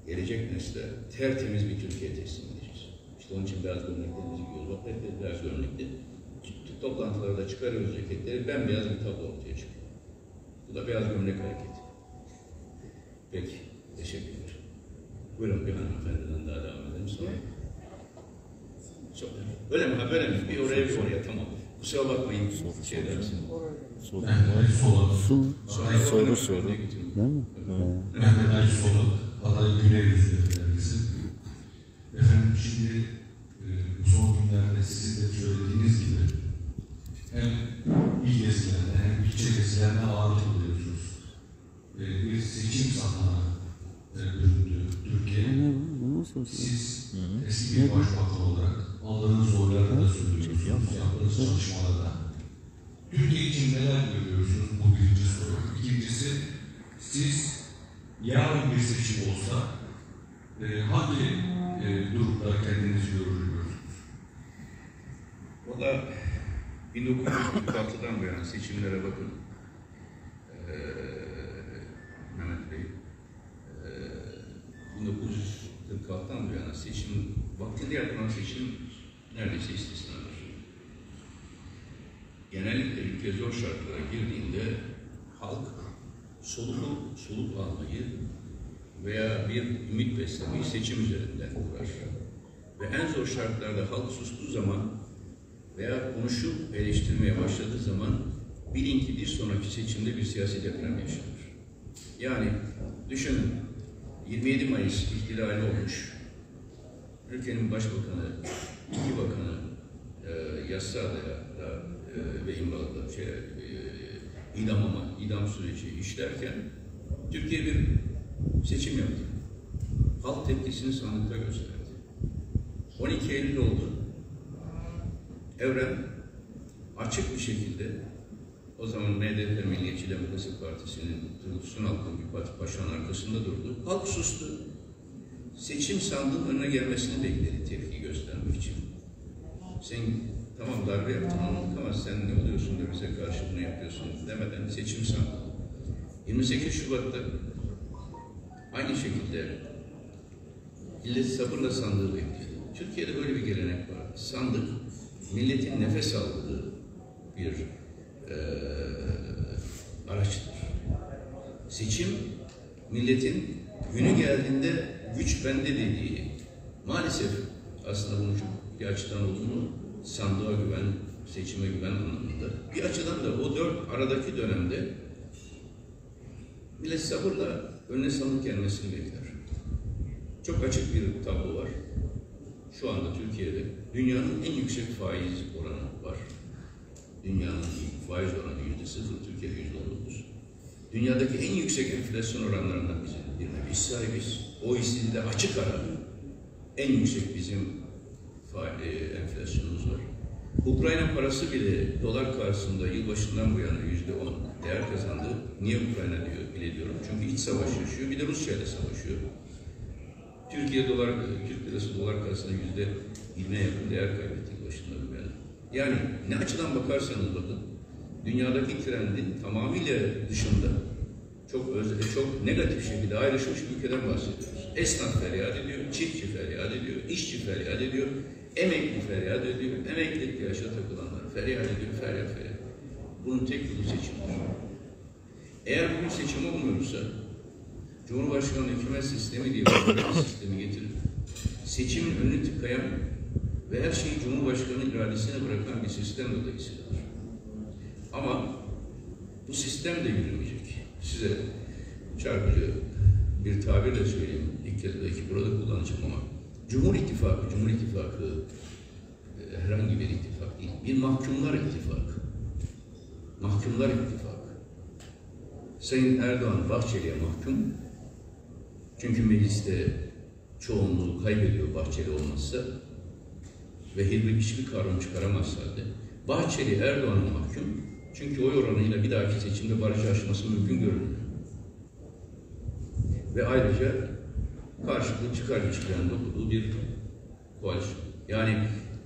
gelecek nesle tertemiz bir Türkiye teslim edeceğiz. İşte onun için beyaz gömleklerimizi giyiyoruz. Bak hep beyaz gömlekli. Toplantılarda çıkarıyoruz ceketleri, bembeyaz bir tablo ortaya çıkıyor. Bu da beyaz gömlek hareketi. Peki, teşekkürler. Buyurun bir hanımefendiden daha devam edelim sonra. Çok Öyle mi? Ha böyle mi? Bir oraya bir oraya tamam. Kusura bakmayın. Şey dersin. Ali Solak. Sonra Soru soru. Değil mi? Değil mi? Mehmet Ali Solak. Aday Güney Rüzgarı Dergisi. Efendim şimdi e, bu son günlerde sizin de söylediğiniz gibi hem il gezilerine hem ilçe gezilerine ağırlık veriyorsunuz. E, bir seçim sahnına e, büründü Türkiye. Siz eski bir başbakan olarak aldığınız oyları da söylüyorsunuz, yaptığınız çalışmalarda. Türkiye için neler görüyorsunuz? Bu birinci soru. İkincisi, siz yarın bir seçim olsa e, hangi e, durumda kendinizi görüyorsunuz? Valla 1946'dan bu yana seçimlere bakın. Ee, Mehmet Bey. Ee, 1946'dan bu yana seçim, vaktinde yapılan seçim neredeyse istisnadır. Genellikle ülke zor şartlara girdiğinde halk soluk, soluk almayı veya bir ümit beslemeyi seçim üzerinden kurar. Ve en zor şartlarda halk sustuğu zaman veya konuşup eleştirmeye başladığı zaman bilin ki bir sonraki seçimde bir siyasi deprem yaşanır. Yani düşünün 27 Mayıs ihtilali olmuş. Ülkenin başbakanı, iki bakanı e, yasada e, ve imzalı şey, e, idam ama idam süreci işlerken Türkiye bir seçim yaptı. Halk tepkisini sandıkta gösterdi. 12 Eylül oldu. Evren açık bir şekilde o zaman MDP Milliyetçi Demokrasi Partisi'nin Turgut Sunal'ın bir parti başkanın arkasında durdu. Halk sustu. Seçim sandığın önüne gelmesini bekledi tepki göstermek için. sen tamam darbe yaptın anladık ama sen ne oluyorsun da bize karşı bunu yapıyorsun demeden seçim sandı. 28 Şubat'ta aynı şekilde millet sabırla sandığı bekledi. Türkiye'de böyle bir gelenek var. Sandık milletin nefes aldığı bir eee araçtır. Seçim milletin günü geldiğinde güç bende dediği maalesef aslında bunun çok bir açıdan olduğunu sandığa güven, seçime güven anlamında. Bir açıdan da o dört aradaki dönemde millet sabırla önüne sandık gelmesini bekler. Çok açık bir tablo var. Şu anda Türkiye'de dünyanın en yüksek faiz oranı var. Dünyanın faiz oranı yüzde sıfır, Türkiye'de yüzde on dokuz. Dünyadaki en yüksek enflasyon oranlarından bizim birine biz sahibiz. OECD'de açık ara en yüksek bizim e, enflasyonumuz var. Ukrayna parası bile dolar karşısında yılbaşından bu yana yüzde on değer kazandı. Niye Ukrayna diyor bile diyorum. Çünkü iç savaş yaşıyor. Bir de Rusya ile savaşıyor. Türkiye dolar, Türk lirası dolar karşısında yüzde yirmiye yakın değer kaybetti başında bu. Yani ne açıdan bakarsanız bakın, dünyadaki trendin tamamıyla dışında çok özde, çok negatif şekilde ayrışmış bir ülkeden bahsediyoruz. Esnaf feryat ediyor, çiftçi feryat ediyor, işçi feryat ediyor, emekli feryat ediyor, emeklilikte yaşa takılanlar feryat ediyor, feryat feryat. Bunun tek yolu seçimdir. Eğer bugün seçim olmuyorsa, Cumhurbaşkanlığı hükümet sistemi diye bir sistemi getirip seçimin önünü tıkayan ve her şeyi Cumhurbaşkanı iradesine bırakan bir sistem dolayısıyladır. Ama bu sistem de yürümeyecek. Size çarpıcı bir tabirle söyleyeyim. İlk kez belki burada kullanacağım ama Cumhur İttifakı, Cumhur İttifakı e, herhangi bir ittifak değil. Bir mahkumlar ittifakı. Mahkumlar ittifakı. Sayın Erdoğan Bahçeli'ye mahkum. Çünkü mecliste çoğunluğu kaybediyor Bahçeli olmazsa ve hiçbir, çıkaramazsa halde Bahçeli Erdoğan'a mahkum. Çünkü oy oranıyla bir dahaki seçimde barajı aşması mümkün görünmüyor. Ve ayrıca karşılıklı çıkar ilişkilerinde kurduğu bir koalisyon. Yani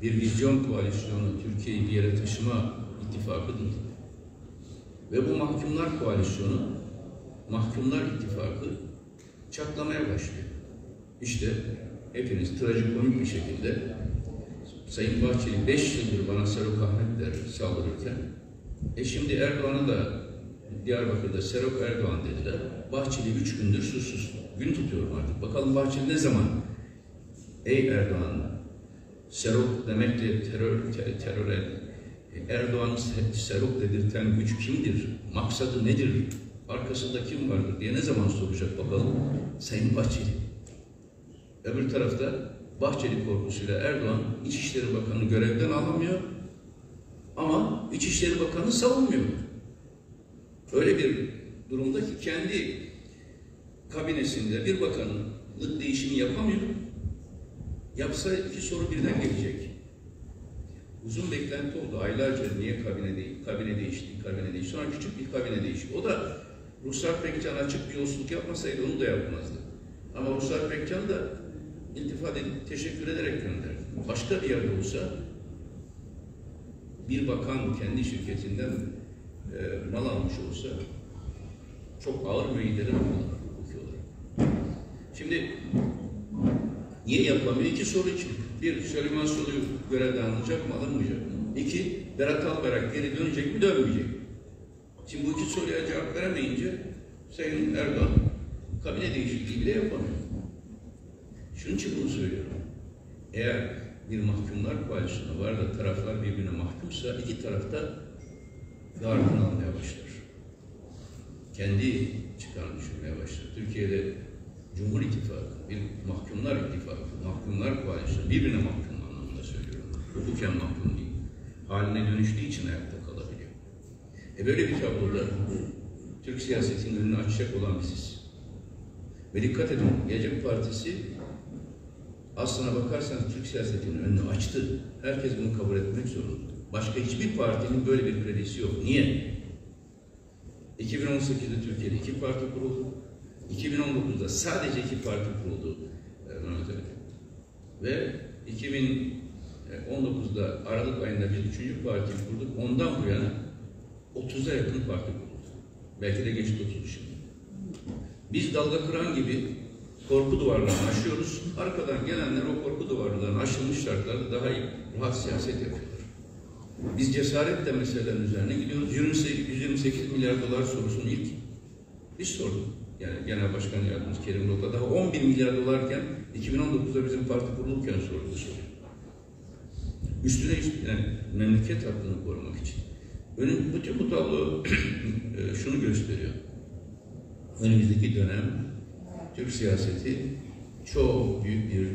bir vizyon koalisyonu Türkiye'yi bir yere taşıma ittifakı değil. Ve bu mahkumlar koalisyonu, mahkumlar ittifakı çatlamaya başlıyor. İşte hepiniz trajikomik bir şekilde Sayın Bahçeli 5 yıldır bana Serok Ahmet der saldırırken e şimdi Erdoğan'a da Diyarbakır'da Serok Erdoğan dediler. Bahçeli 3 gündür susuz. Gün tutuyorum artık. Bakalım Bahçeli ne zaman? Ey Erdoğan, Serok demekle terör, te, teröre Erdoğan'ı Serok dedirten güç kimdir? Maksadı nedir? Arkasında kim vardır diye ne zaman soracak bakalım? Sayın Bahçeli. Öbür tarafta Bahçeli korkusuyla Erdoğan İçişleri Bakanı görevden alamıyor ama İçişleri Bakanı savunmuyor. Öyle bir durumda ki kendi kabinesinde bir bakanlık değişimi yapamıyor. Yapsa iki soru birden gelecek. Uzun beklenti oldu. Aylarca niye kabine değil, kabine değişti, kabine değişti. Sonra küçük bir kabine değişti. O da Ruhsar Pekcan açık bir yolsuzluk yapmasaydı onu da yapmazdı. Ama Ruhsar Pekcan da iltifat edip teşekkür ederek gönderdi. Başka bir yerde olsa bir bakan kendi şirketinden e, mal almış olsa çok ağır müeyyideler alırlar hukuki olarak. Şimdi niye yapamıyor? İki soru için. Bir, Süleyman Soylu görevden alınacak mı, alınmayacak mı? İki, Berat Albayrak geri dönecek mi, dönmeyecek mi? Şimdi bu iki soruya cevap veremeyince Sayın Erdoğan kabine değişikliği bile yapamıyor. Şunun için bunu söylüyorum. Eğer bir mahkumlar koalisyonu var da taraflar birbirine mahkumsa iki tarafta dargın almaya başlar. Kendi çıkarını düşünmeye başlar. Türkiye'de Cumhur İttifakı, bir mahkumlar ittifakı, mahkumlar koalisyonu, birbirine mahkum anlamında söylüyorum. Hukuken mahkum değil. Haline dönüştüğü için ayakta kalabiliyor. E böyle bir tabloda Türk siyasetinin önünü açacak olan biziz. Ve dikkat edin, Gelecek Partisi aslına bakarsanız Türk siyasetinin önünü açtı. Herkes bunu kabul etmek zorunda. Başka hiçbir partinin böyle bir kredisi yok. Niye? 2018'de Türkiye'de iki parti kuruldu. 2019'da sadece iki parti kuruldu. e. Ve E, 19'da Aralık ayında biz üçüncü parti kurduk. Ondan bu yana 30'a yakın parti kurduk. Belki de geçti 30 şimdi. Biz dalga kıran gibi korku duvarlarını aşıyoruz. Arkadan gelenler o korku duvarlarının aşılmış daha iyi, rahat siyaset yapıyorlar. Biz cesaretle meselelerin üzerine gidiyoruz. 28, 128 milyar dolar sorusunu ilk biz sorduk. Yani Genel Başkan Yardımcısı Kerim Lok'a daha 11 milyar dolarken 2019'da bizim parti kurulurken sordu bu soruyu. Üstüne yani memleket hakkını korumak için. Önüm, bütün bu tablo e, şunu gösteriyor. Önümüzdeki dönem Türk siyaseti çok büyük bir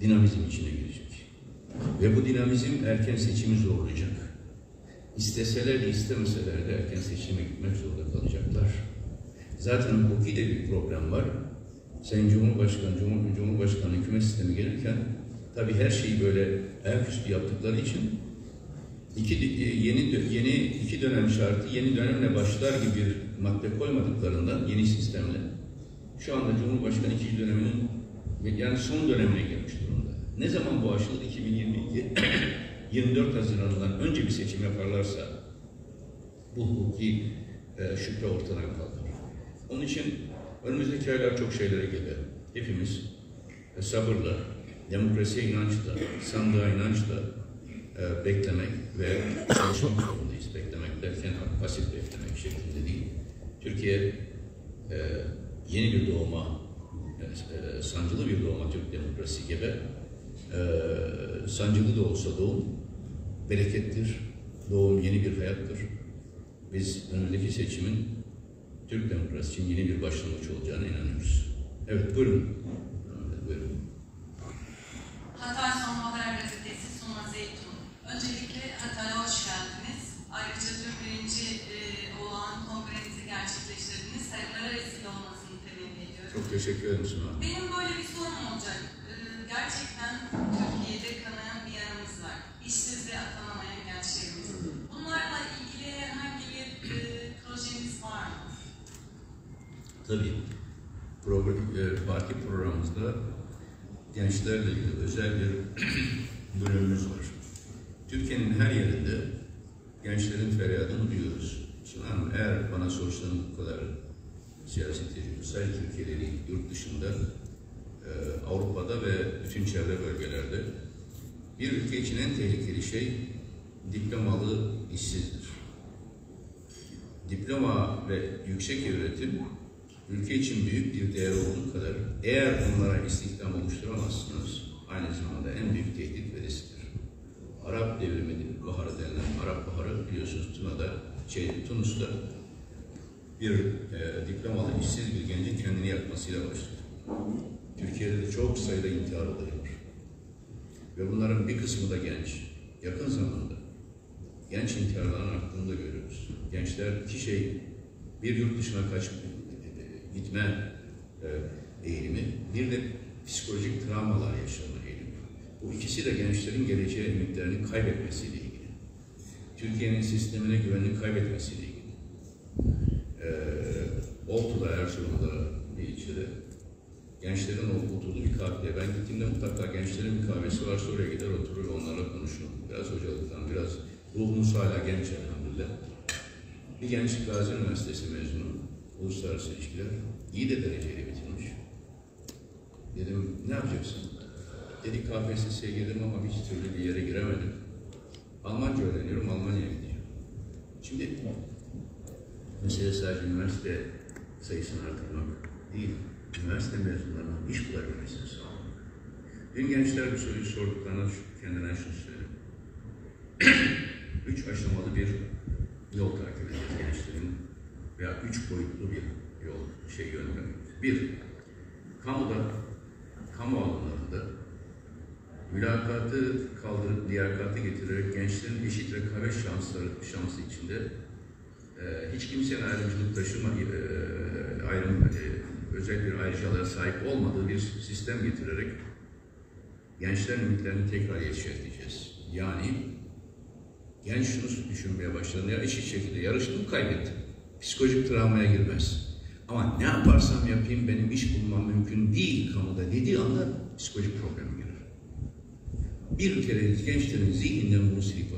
dinamizm içine girecek. Ve bu dinamizm erken seçimi zorlayacak. İsteseler de istemeseler de erken seçime gitmek zorunda kalacaklar. Zaten hukuki de bir problem var. Sayın Cumhurbaşkanı, Cumhur, Cumhurbaşkanı hükümet sistemi gelirken tabii her şeyi böyle ayaküstü yaptıkları için iki, yeni yeni iki dönem şartı yeni dönemle başlar gibi bir madde koymadıklarından yeni sistemle şu anda Cumhurbaşkanı ikinci döneminin yani son dönemine gelmiş durumda. Ne zaman bu aşılır? 2022 24 Haziran'dan önce bir seçim yaparlarsa bu hukuki e, şüphe ortadan kalkar. Onun için önümüzdeki aylar çok şeylere gebe. Hepimiz e, sabırla, demokrasiye inançla, sandığa inançla e, beklemek ve çalışmak zorundayız. Beklemek derken pasif beklemek şeklinde değil. Türkiye e, yeni bir doğuma, e, sancılı bir doğuma Türk demokrasi gebe. E, sancılı da olsa doğum berekettir. Doğum yeni bir hayattır. Biz önümüzdeki seçimin Türk demokrasi için yeni bir başlangıç olacağına inanıyoruz. Evet, buyurun. Buyurun. Hatay Son Haber Gazetesi Suna Zeytun. Öncelikle Hatay'a hoş geldiniz. Ayrıca Türk birinci e, olan kongrenizi gerçekleştirdiniz. Hayırlara vesile ediyorum. Çok teşekkür ederim Suna. Benim böyle bir sorum olacak. E, gerçekten Türkiye'de kanayan bir yaramız var. İşsiz ve atanamayan gençlerimiz. Bunlarla ilgili herhangi bir e, projeniz var mı? Tabii. Program, e, parti programımızda gençlerle ilgili özel bir bölümümüz var. Türkiye'nin her yerinde gençlerin feryadını duyuyoruz. Şimdi hanım eğer bana sorsanız bu kadar siyaset tecrübesi, sadece Türkiye'de değil, yurt dışında, e, Avrupa'da ve bütün çevre bölgelerde bir ülke için en tehlikeli şey diplomalı işsizdir. Diploma ve yüksek öğretim ülke için büyük bir değer olduğu kadar eğer onlara istihdam oluşturamazsınız aynı zamanda en büyük tehdit ve risktir. Arap devrimi baharı denilen Arap baharı biliyorsunuz Tuna'da, şey, Tunus'ta bir e, diplomalı işsiz bir gencin kendini yakmasıyla başladı. Türkiye'de de çok sayıda intihar olayı var. Ve bunların bir kısmı da genç. Yakın zamanda genç intiharların arttığını da görüyoruz. Gençler iki şey, bir yurt dışına kaçıp gitme e, eğilimi, bir de psikolojik travmalar yaşama eğilimi. Bu ikisi de gençlerin geleceğe ümitlerini kaybetmesiyle ilgili. Türkiye'nin sistemine güvenini kaybetmesiyle ilgili. E, Oltu'da, Erzurum'da bir ilçede gençlerin oturduğu bir kahvede, ben gittiğimde mutlaka gençlerin bir kahvesi varsa oraya gider oturur onlarla konuşurum. Biraz hocalıktan, biraz ruhumuz hala genç elhamdülillah. Bir genç Gazi Üniversitesi mezunu, uluslararası ilişkiler, iyi de dereceyle bitirmiş. Dedim, ne yapacaksın? Dedi KPSS'ye girdim ama hiç türlü bir yere giremedim. Almanca öğreniyorum, Almanya'ya gideceğim. Şimdi mesele sadece üniversite sayısını artırmak değil, üniversite mezunlarına iş bulabilmesini sağlamak. Dün gençler bu soruyu sorduklarına kendine şunu söyleyeyim. üç aşamalı bir yol takip edeceğiz gençlerin veya üç boyutlu bir yol şey yöntemi. Bir, kamuda, kamu alanlarında mülakatı kaldırıp liyakatı getirerek gençlerin eşit rekabet şansları şansı içinde hiç kimsenin ayrımcılık taşıma e, ayrım e, özel bir ayrıcalığa sahip olmadığı bir sistem getirerek gençlerin ümitlerini tekrar yeşerteceğiz. Yani genç şunu düşünmeye başladı. Ya eşit şekilde yarıştım kaybettim. Psikolojik travmaya girmez. Ama ne yaparsam yapayım benim iş bulmam mümkün değil kamuda dediği anda psikolojik problem girer. bir kere gençlerin zihninden bunu silip.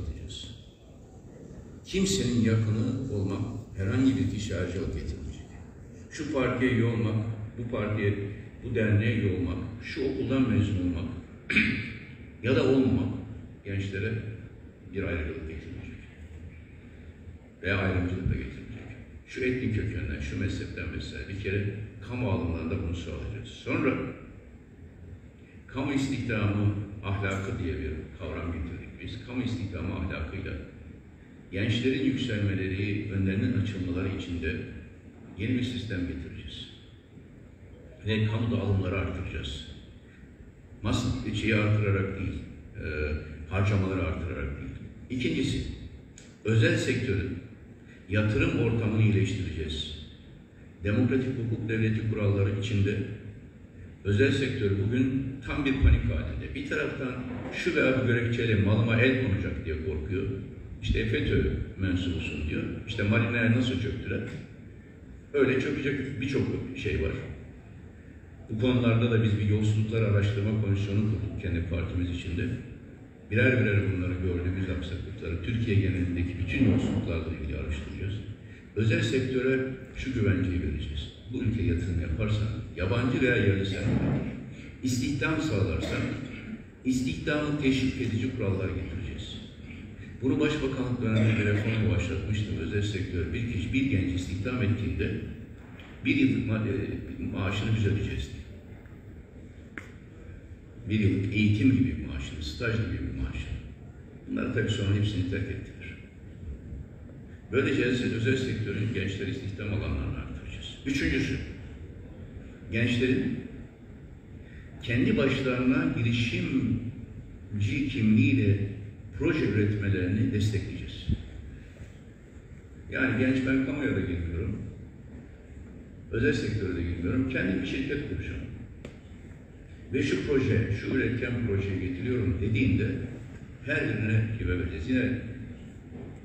Kimsenin yakını olmak herhangi bir kişi ayrıcalık getirmeyecek. Şu partiye üye olmak, bu partiye, bu derneğe üye olmak, şu okuldan mezun olmak ya da olmamak gençlere bir ayrıcalık getirmeyecek. Veya ayrımcılık da getirmeyecek. Şu etnik kökenden, şu mezhepten vesaire bir kere kamu alımlarında bunu sağlayacağız. Sonra kamu istihdamı ahlakı diye bir kavram getirdik biz. Kamu istihdamı ahlakıyla gençlerin yükselmeleri, önlerinin açılmaları için de yeni bir sistem getireceğiz. Ve kamuda alımları artıracağız. Mas şeyi artırarak değil, e, harcamaları artırarak değil. İkincisi, özel sektörün yatırım ortamını iyileştireceğiz. Demokratik hukuk devleti kuralları içinde özel sektör bugün tam bir panik halinde. Bir taraftan şu veya bu gerekçeyle malıma el konacak diye korkuyor. İşte FETÖ mensubusun diyor. İşte marinler nasıl çöktüler? Öyle çökecek birçok şey var. Bu konularda da biz bir yolsuzluklar araştırma komisyonu kurduk kendi partimiz içinde. Birer birer bunları gördüğümüz aksaklıkları Türkiye genelindeki bütün yolsuzluklarla ilgili araştıracağız. Özel sektöre şu güvenceyi vereceğiz. Bu ülke yatırım yaparsa, yabancı veya yerli sermaye, istihdam sağlarsa, istihdamı teşvik edici kurallar getireceğiz. Bunu Başbakanlık döneminde bir reformu başlatmıştım. Özel sektör bir kişi, bir genç istihdam ettiğinde bir yıllık ma e, maaşını biz ödeyeceğiz. Bir yıllık eğitim gibi bir maaşını, staj gibi bir maaşını. Bunları tabii sonra hepsini terk ettiler. Böylece özel sektörün gençler istihdam alanlarını artıracağız. Üçüncüsü, gençlerin kendi başlarına girişimci kimliğiyle proje üretmelerini destekleyeceğiz. Yani genç ben kamuya da girmiyorum, özel sektöre de girmiyorum, kendi bir şirket kuracağım. Ve şu proje, şu üretken projeyi getiriyorum dediğinde her birine hibe vereceğiz. Yine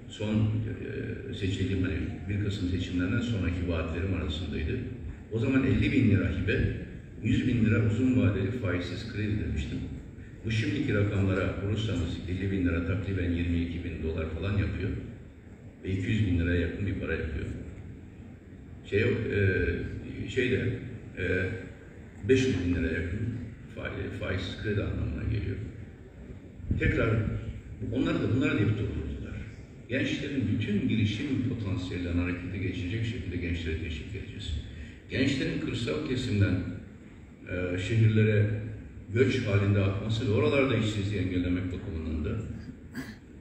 son e, seçilim, hani 1 Kasım seçimlerinden sonraki vaatlerim arasındaydı. O zaman 50 bin lira hibe, 100 bin lira uzun vadeli faizsiz kredi demiştim. Bu şimdiki rakamlara vurursanız 50 bin lira takriben 22 bin dolar falan yapıyor. Ve 200 bin liraya yakın bir para yapıyor. Şey, e, şeyde e, 500 bin liraya yakın faiz, faizsiz kredi anlamına geliyor. Tekrar onları da bunlara da oldular. Gençlerin bütün girişim potansiyellerini harekete geçirecek şekilde gençleri teşvik edeceğiz. Gençlerin kırsal kesimden e, şehirlere göç halinde akması ve oralarda işsizliği engellemek bakımından da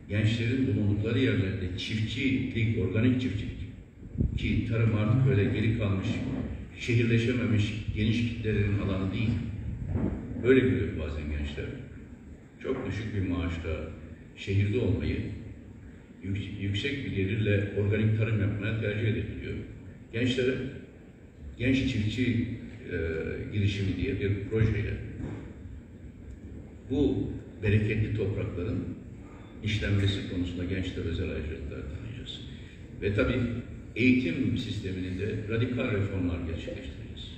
gençlerin bulundukları yerlerde çiftçilik, organik çiftçilik ki tarım artık öyle geri kalmış, şehirleşememiş geniş kitlelerin alanı değil. Böyle görüyor bazen gençler. Çok düşük bir maaşla şehirde olmayı, yük- yüksek bir gelirle organik tarım yapmaya tercih edebiliyor. Gençlere genç çiftçi e, girişimi diye bir projeyle bu bereketli toprakların işlenmesi konusunda gençler özel ayrıcalıklar tanıyacağız. Ve tabii eğitim sisteminin de radikal reformlar gerçekleştireceğiz.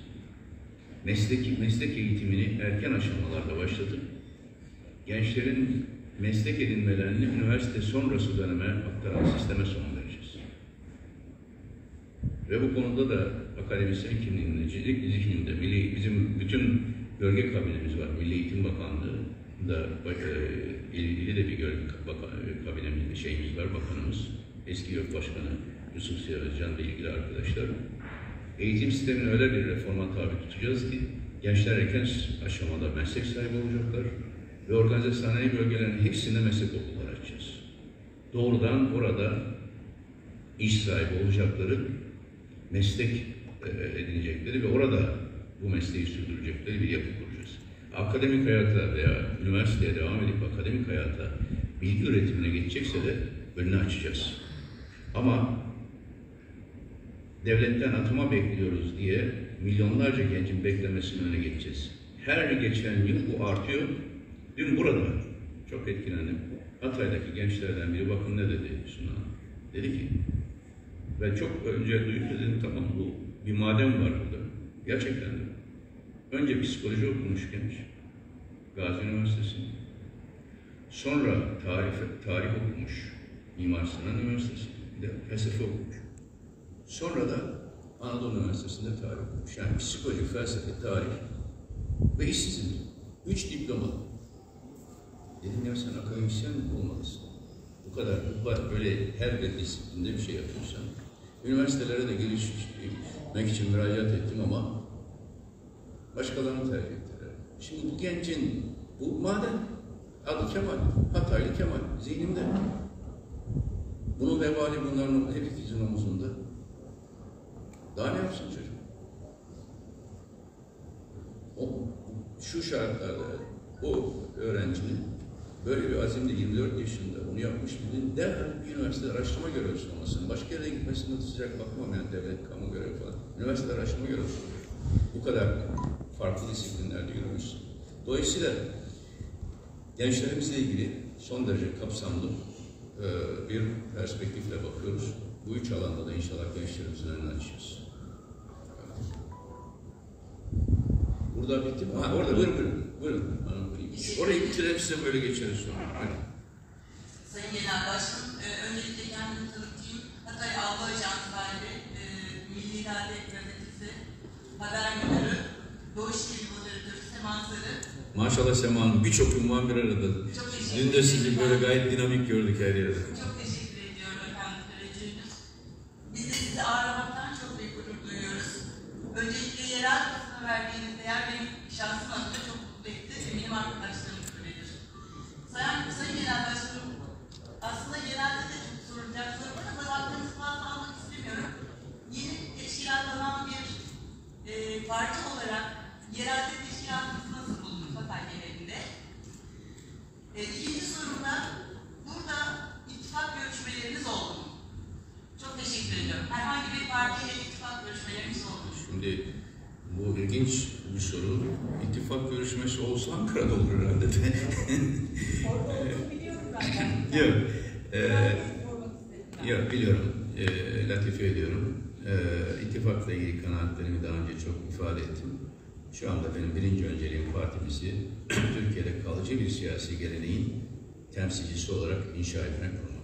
Meslek, meslek eğitimini erken aşamalarda başlatıp gençlerin meslek edinmelerini üniversite sonrası döneme aktaran sisteme son vereceğiz. Ve bu konuda da akademisyen kimliğinin zihninde milli, bizim bütün bölge kabinemiz var. Milli Eğitim Bakanlığı da e, ilgili de bir kabinemiz, şeyimiz var, bakanımız. Eski YÖK Başkanı Yusuf Özcan ve ilgili arkadaşlar. Eğitim sistemini öyle bir reforma tabi tutacağız ki gençler erken aşamada meslek sahibi olacaklar ve organize sanayi bölgelerinin hepsinde meslek okulları açacağız. Doğrudan orada iş sahibi olacakları, meslek e, edinecekleri ve orada bu mesleği sürdürecekleri bir yapı kuracağız. Akademik hayata veya üniversiteye devam edip akademik hayata bilgi üretimine geçecekse de önünü açacağız. Ama devletten atama bekliyoruz diye milyonlarca gencin beklemesinin önüne geçeceğiz. Her geçen yıl bu artıyor. Dün burada çok etkilendim. Hatay'daki gençlerden biri bakın ne dedi Suna. Dedi ki ben çok önce duyunca dedim tamam bu bir maden var burada. Gerçekten de. Önce psikoloji okumuş genç. Gazi Üniversitesi'nde. Sonra tarih, tarih okumuş. Mimar Sinan Üniversitesi'nde felsefe okumuş. Sonra da Anadolu Üniversitesi'nde tarih okumuş. Yani psikoloji, felsefe, tarih ve işsizim. Üç diploma. Dedim ya sen akademisyen olmalısın. Bu kadar, kadar böyle her bir disiplinde bir şey yapıyorsan. Üniversitelere de girişmek için müracaat ettim ama başkalarını tercih ettiler. Şimdi bu gencin, bu maden adı Kemal, Hataylı Kemal, zihnimde. Bunun vebali bunların hepimizin omuzunda. Daha ne yapsın çocuk? O, şu şartlarda o öğrencinin böyle bir azimle 24 yaşında bunu yapmış birinin derhal bir üniversitede araştırma görevlisi olmasın. Başka yere gitmesine sıcak bakmam yani devlet, kamu görevi falan. Üniversitede araştırma görevlisi. Bu kadar farklı disiplinlerde yürümüşsün. Dolayısıyla gençlerimizle ilgili son derece kapsamlı e, bir perspektifle bakıyoruz. Bu üç alanda da inşallah gençlerimizin önünü açacağız. Burada bitti mi? Ha, orada buyurun buyurun. Buyurun. Buyurun. Orayı bitirelim size böyle geçeriz sonra. Hadi. Sayın Genel Başkanım, e, öncelikle kendimi tanıtayım. Hatay Alba Ajans sahibi, e, Milli İrade Gazetesi, haber müdürü, Doğuş TV moderatörü Seman Sarı. Maşallah Sema Hanım birçok ünvan bir arada. Dün de sizi böyle gayet dinamik gördük her yerde. Çok teşekkür ediyorum efendim teveccühünüz. Biz de sizi ağırlamaktan çok büyük gurur duyuyoruz. Öncelikle yerel basına verdiğiniz değer benim şahsım adına çok mutlu etti. Eminim arkadaşlarım da öyledir. Sayın, Sayın Genel Başkanım, aslında genelde de çok sorulacak soru var ama vaktinizi fazla almak istemiyorum. Yeni teşkilallanan bir e, parti olarak yerelde teşkilatınızı nasıl buldunuz Hatay genelinde? E, ikinci sorumda burada ittifak görüşmeleriniz oldu mu? Çok teşekkür ediyorum. Herhangi bir partiyle ittifak görüşmeleriniz oldu mu? Şimdi bu ilginç bir soru. İttifak görüşmesi olsa Ankara'da olur herhalde de. Yok. Ee, yok biliyorum. Ee, latife ediyorum. Ee, ittifakla ilgili kanaatlerimi daha önce çok ifade ettim. Şu anda benim birinci önceliğim partimizi Türkiye'de kalıcı bir siyasi geleneğin temsilcisi olarak inşa etmek olmak.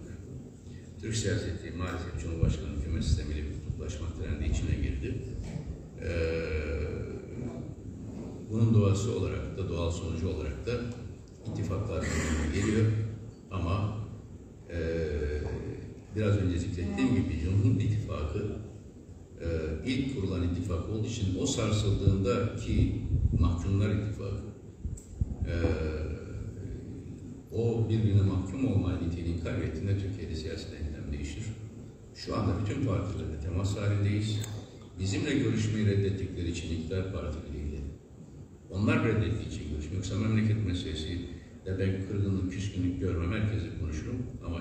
Türk siyaseti maalesef Cumhurbaşkanı hükümet sistemiyle bir kutuplaşma trendi içine girdi. Ee, bunun doğası olarak da, doğal sonucu olarak da ittifaklar geliyor. Ama e, biraz önce zikrettiğim gibi Cumhur İttifakı e, ilk kurulan ittifak olduğu için o sarsıldığında ki mahkumlar ittifakı e, o birbirine mahkum olma niteliğini kaybettiğinde Türkiye'de siyasi denklem değişir. Şu anda bütün partilerle temas halindeyiz. Bizimle görüşmeyi reddettikleri için iktidar partileriyle onlar reddettiği için görüşme. Yoksa memleket meselesi de ben kırgınlık, küskünlük görmem, herkese konuşurum. Ama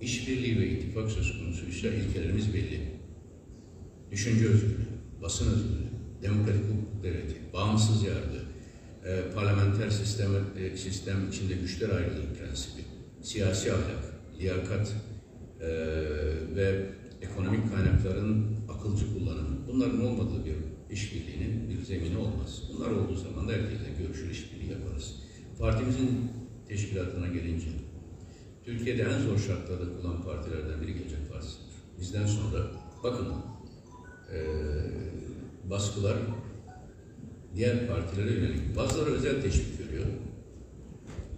işbirliği ve ittifak söz konusuysa ilkelerimiz belli. Düşünce özgürlüğü, basın özgürlüğü, demokratik hukuk devleti, bağımsız yargı, e, parlamenter sistem, e, sistem içinde güçler ayrılığı prensibi, siyasi ahlak, liyakat e, ve ekonomik kaynakların akılcı kullanımı. Bunların olmadığı bir işbirliğinin bir zemini olmaz. Bunlar olduğu zaman da herkesle görüşür, işbirliği yaparız. Partimizin teşkilatına gelince, Türkiye'de en zor şartlarda kurulan partilerden biri Gelecek Partisi'dir. Bizden sonra, bakın, e, baskılar diğer partilere yönelik. Bazıları özel teşvik görüyor.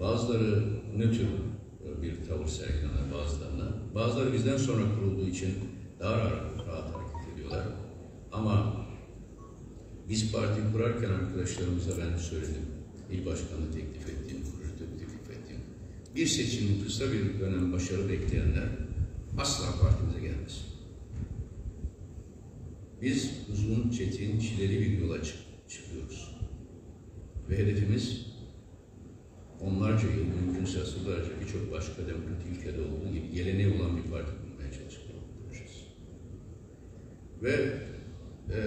Bazıları nötr bir tavır sergiliyorlar bazılarına. Bazıları bizden sonra kurulduğu için daha rahat, rahat hareket ediyorlar. Ama biz parti kurarken arkadaşlarımıza ben söyledim. İl başkanı teklif ettim, kurucu teklif ettim. Bir seçimin kısa bir dönem başarı bekleyenler asla partimize gelmez. Biz uzun, çetin, çileli bir yola çık çıkıyoruz. Ve hedefimiz onlarca yıl, mümkünse asırlarca birçok başka demokratik ülkede olduğu gibi geleneği olan bir parti kurmaya çalışmak olacağız. Ve e,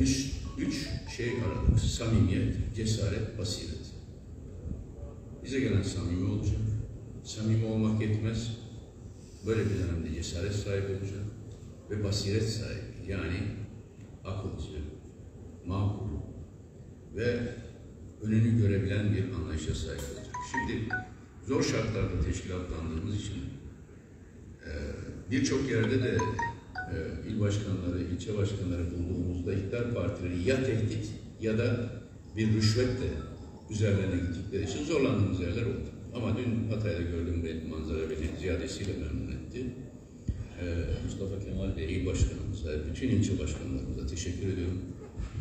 üç, üç şey aradık. Samimiyet, cesaret, basiret. Bize gelen samimi olacak. Samimi olmak yetmez. Böyle bir dönemde cesaret sahibi olacak. Ve basiret sahibi. Yani akılcı, makul ve önünü görebilen bir anlayışa sahip olacak. Şimdi zor şartlarda teşkilatlandığımız için e, birçok yerde de e, il başkanları, ilçe başkanları bulduğumuzda iktidar partileri ya tehdit ya da bir rüşvetle üzerlerine gittikleri için zorlandığımız yerler oldu. Ama dün Hatay'da gördüğüm bir manzara beni ziyadesiyle memnun etti. Ee, Mustafa Kemal Bey, il başkanımıza, bütün ilçe başkanlarımıza teşekkür ediyorum.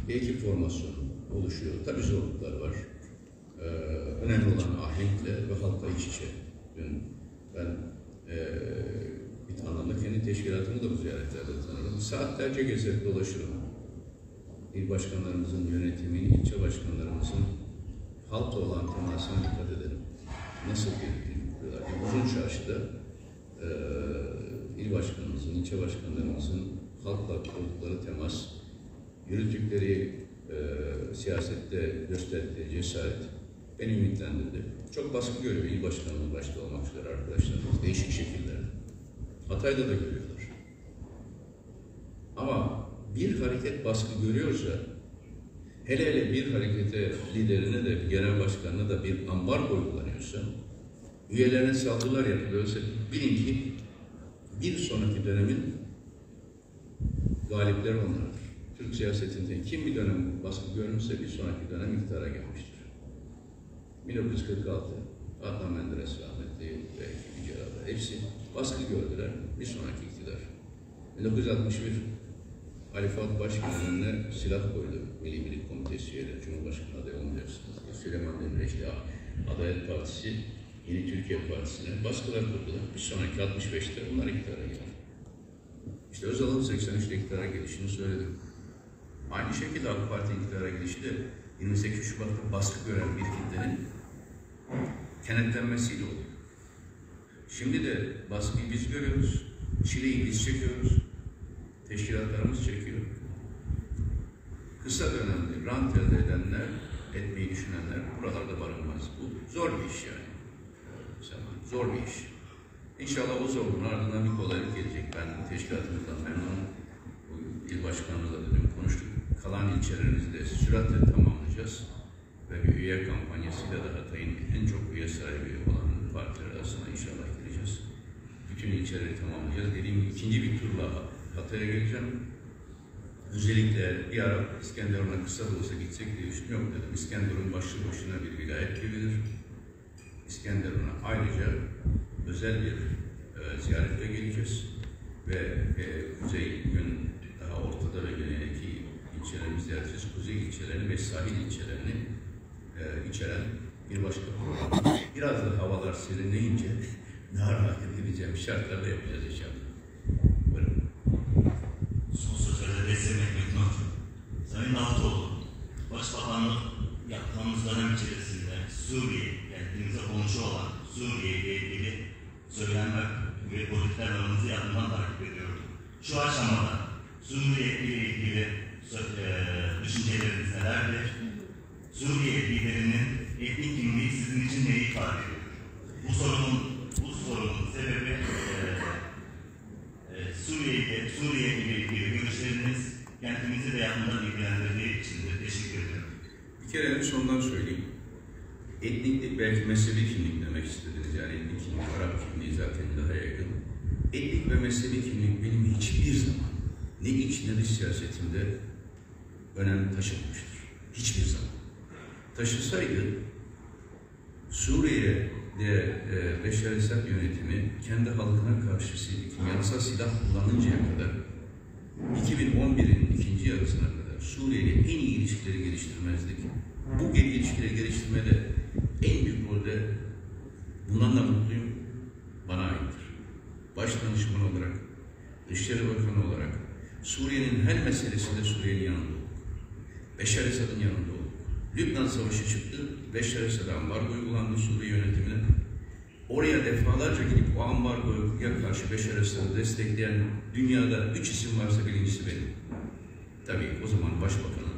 Bir ekip formasyonu oluşuyor. Tabii zorluklar var. Ee, önemli olan ahenkle ve halkla iç içe. Dün ben ee, bir anlamda kendi teşkilatımı da bu ziyaretlerde tanırım. Saatlerce gezip dolaşırım. İl başkanlarımızın yönetimi, ilçe başkanlarımızın halkla olan temasına dikkat ederim. Nasıl bir il kuruyorlar? Yani uzun çarşıda e, il başkanımızın, ilçe başkanlarımızın halkla kurdukları temas, yürüttükleri e, siyasette gösterdikleri cesaret beni ümitlendirdi. Çok baskı görüyor il başkanının başta olmak üzere arkadaşlarımız değişik şekillerde. Hatay'da da görüyorlar. Ama bir hareket baskı görüyorsa hele hele bir harekete liderine de genel başkanına da bir ambargo uygulanıyorsa üyelerine saldırılar yapılıyorsa bilin ki bir sonraki dönemin galipleri onlardır. Türk siyasetinde kim bir dönem baskı görmüşse bir sonraki dönem iktidara gelmiştir. 1946 Adnan Menderes rahmetli ve Ağa hepsi baskı gördüler. Bir sonraki iktidar. 1961 Ali Fuat Başkan'ın önüne silah koydu. Milli Birlik Komitesi üyeleri, Cumhurbaşkanı adayı olmayacaksınız. Süleyman Demirel işte Adalet Partisi, Yeni Türkiye Partisi'ne baskılar kurdular. Bir sonraki 65'te onlar iktidara geldi. İşte Özal'ın 83'te iktidara gelişini söyledim. Aynı şekilde AK Parti iktidara gelişi de 28 Şubat'ta baskı gören bir kitlenin kenetlenmesiyle oluyor. Şimdi de baskıyı biz görüyoruz, çileyi biz çekiyoruz, teşkilatlarımız çekiyor. Kısa dönemde rant elde edenler, etmeyi düşünenler buralarda barınmaz. Bu zor bir iş yani. Zor bir iş. İnşallah o zorluğun ardından bir kolaylık gelecek. Ben teşkilatımızdan memnunum. İl başkanımızla da dün konuştuk. Kalan ilçelerimizi de süratle tamamlayacağız. Ve bir üye kampanyasıyla da Hatay'ın en çok üye sahibi olan partiler arasında inşallah gireceğiz. Bütün ilçeleri tamamlayacağız. Dediğim gibi ikinci bir turla Hatay'a geleceğim. Özellikle bir ara İskenderun'a kısa da olsa gitsek diye düşünüyorum dedim. İskenderun başlı başına bir vilayet gibidir. İskenderun'a ayrıca özel bir e, ziyarete geleceğiz. Ve e, kuzey gün daha ortada ve güneydeki ilçelerimizi ziyaret edeceğiz. Kuzey ilçelerini ve sahil ilçelerini e, içeren bir başka program. Biraz da havalar serinleyince daha rahat edebileceğim şartlarda yapacağız inşallah. Buyurun. Son sözlerle desteklemek mümkün. Sayın Davutoğlu, Başbakanlık yaptığımız dönem içerisinde Suriye, yani dilimize komşu olan Suriye ile ilgili söylenmek ve politikalarınızı yakından takip ediyorum. Şu aşamada Suriye ile ilgili e, düşünceleriniz nelerdir? Suriye liderinin etnik kimliği sizin için neyi ifade ediyor? Bu sorunun, bu sorunun sebebi e, ee, Suriye ile Suriye ile ilgili görüşleriniz kendimizi de yakından ilgilendirdiği için de teşekkür ederim. Bir kere en sondan söyleyeyim. Etniklik belki mezhebi kimlik demek istediniz. Yani etnik kimlik, Arap kimliği zaten daha yakın. Etnik ve mezhebi kimlik benim hiçbir zaman ne iç ne dış siyasetimde önem taşımamıştır. Hiçbir zaman. Taşısaydı Suriye'de e, Beşar Esad yönetimi kendi halkına karşı kimyasal silah kullanıncaya kadar 2011'in ikinci yarısına kadar Suriye ile en iyi ilişkileri geliştirmezdik. Bu ilişkileri geliştirmede en büyük rolde bundan da mutluyum. Bana aittir. Baş danışman olarak, Dışişleri Bakanı olarak Suriye'nin her meselesinde Suriye'nin yanında olduk. Beşar Esad'ın yanında olduk. Lübnan Savaşı çıktı. Beşar Esad'a ambargo uygulandı Suriye yönetimine. Oraya defalarca gidip o ambargoya karşı Beşar Esad'ı destekleyen dünyada üç isim varsa birincisi benim. Tabii o zaman Başbakanı,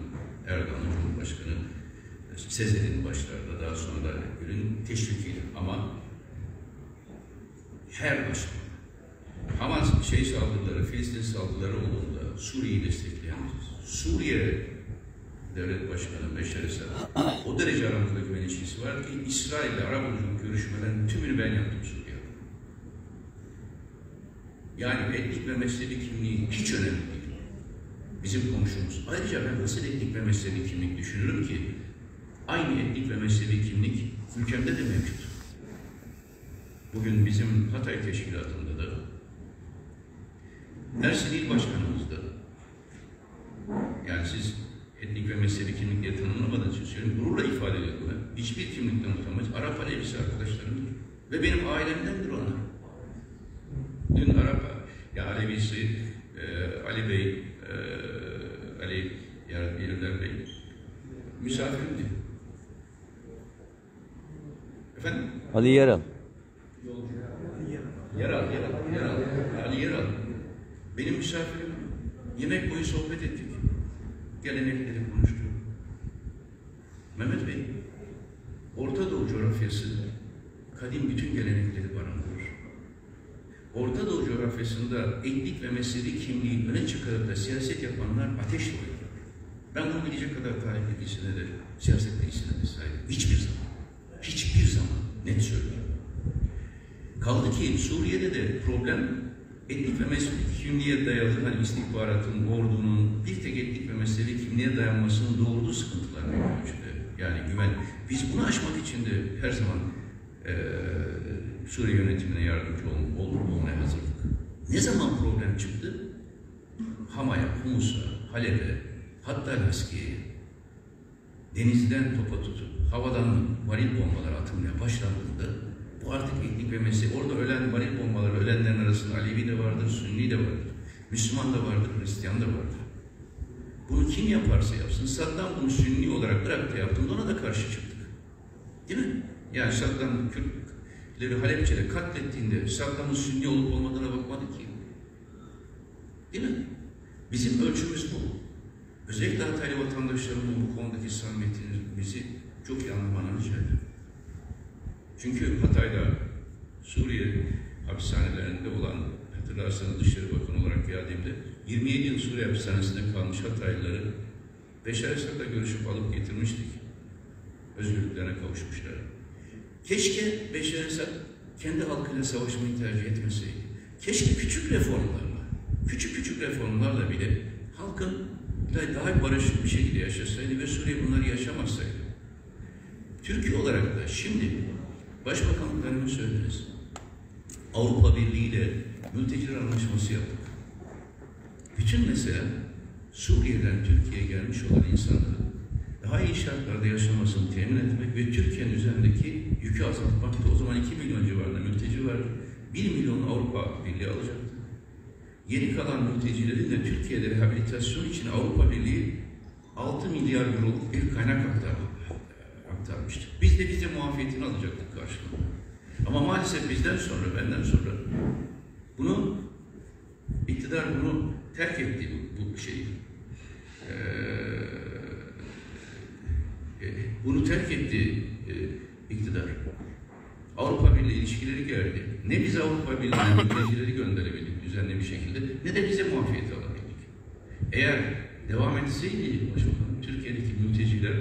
Erdoğan'ın Cumhurbaşkanı, Sezer'in başlarda daha sonra Gül'ün teşvikiyle ama her başkan Hamas şey saldırıları, Filistin saldırıları olduğunda Suriye'yi destekleyen. Suriye'de devlet başkanı Beşar Esad. O derece aramızda güven ilişkisi var ki İsrail ile Arap uluculuk görüşmelerin tümünü ben yaptım Suriye'de. Yani etnik ve mezhebi kimliği hiç önemli değil. Bizim komşumuz. Ayrıca ben nasıl etnik ve mezhebi kimlik düşünürüm ki aynı etnik ve mezhebi kimlik ülkemde de mevcut. Bugün bizim Hatay Teşkilatı'nda da Ersin İl Başkanımız da yani siz etnik ve mezhebi kimlik diye söylüyorum. Gururla ifade ediyorum. Hiçbir kimlikten utanmaz. Arap Alevisi arkadaşlarımdır. Ve benim ailemdendir onlar. Dün Arap ya Alevisi, e, Ali Bey, e, Ali Yerler Bey misafirimdi. Ali Yaral. Yaral, Yaral, Yaral. Ali Yaral. Benim misafirim. Yemek boyu sohbet ettik. Gelenekleri konuştuk. Mehmet Bey, Orta Doğu coğrafyası kadim bütün gelenekleri barındırır. Orta Doğu coğrafyasında etnik ve mezhebi kimliği öne çıkarıp da siyaset yapanlar ateşle oynuyor. Ben bunu bilecek kadar tarih bilgisine de, siyaset bilgisine de sahibim. Hiçbir zaman, hiçbir zaman net söylüyorum. Kaldı ki Suriye'de de problem etnik ve mezhebi kimliğe dayalı hani istihbaratın, ordunun bir tek etnik ve mezhebi kimliğe dayanmasının doğurduğu sıkıntılar ölçüde. Yani güven. Biz bunu aşmak için de her zaman eee Suriye yönetimine yardımcı ol, olur olmaya hazırlık. Ne zaman problem çıktı? Hama'ya, Humus'a, Halep'e, hatta Laskiye'ye denizden topa tutup havadan varil bombalar atılmaya başlandığında bu artık etnik ve mezhep. Orada ölen varil bombaları, ölenlerin arasında Alevi de vardır, Sünni de vardır. Müslüman da vardır, Hristiyan da vardır. Bunu kim yaparsa yapsın, Saddam bunu Sünni olarak Irak'ta yaptığında ona da karşı çıktık. Değil mi? Yani Saddam Kürtleri Halepçe'de katlettiğinde Saddam'ın Sünni olup olmadığına bakmadı ki. Değil mi? Bizim ölçümüz bu. Özellikle Hataylı vatandaşlarımın bu konudaki samimiyetimizi çok iyi anlamalarını rica ederim. Çünkü Hatay'da Suriye hapishanelerinde olan hatırlarsanız Dışişleri Bakanı olarak geldiğimde 27 yıl Suriye hapishanesinde kalmış Hataylıları Beşar Esad'la görüşüp alıp getirmiştik. Özgürlüklerine kavuşmuşlar. Keşke Beşar Esad kendi halkıyla savaşmayı tercih etmeseydi. Keşke küçük reformlarla, küçük küçük reformlarla bile halkın daha barışık bir şekilde yaşasaydı ve Suriye bunları yaşamasaydı. Türkiye olarak da şimdi Başbakanlıklarını söylediniz. Avrupa Birliği ile mülteciler anlaşması yaptık. Bütün mesele Suriye'den Türkiye'ye gelmiş olan insanların daha iyi şartlarda yaşamasını temin etmek ve Türkiye'nin üzerindeki yükü azaltmaktı. O zaman 2 milyon civarında mülteci vardı. 1 milyon Avrupa Birliği alacaktı. Yeni kalan mültecilerin de Türkiye'de rehabilitasyon için Avrupa Birliği 6 milyar euroluk bir kaynak aktardı aktarmıştık. Biz de bize muafiyetini alacaktık karşılığında. Ama maalesef bizden sonra, benden sonra bunu iktidar bunu terk etti bu, bu şeyi. Ee, e, bunu terk etti e, iktidar. Avrupa Birliği ilişkileri geldi. Ne biz Avrupa Birliği'ne mültecileri gönderebildik düzenli bir şekilde ne de bize muafiyet alabildik. Eğer devam etseydi Başbakanım, Türkiye'deki mülteciler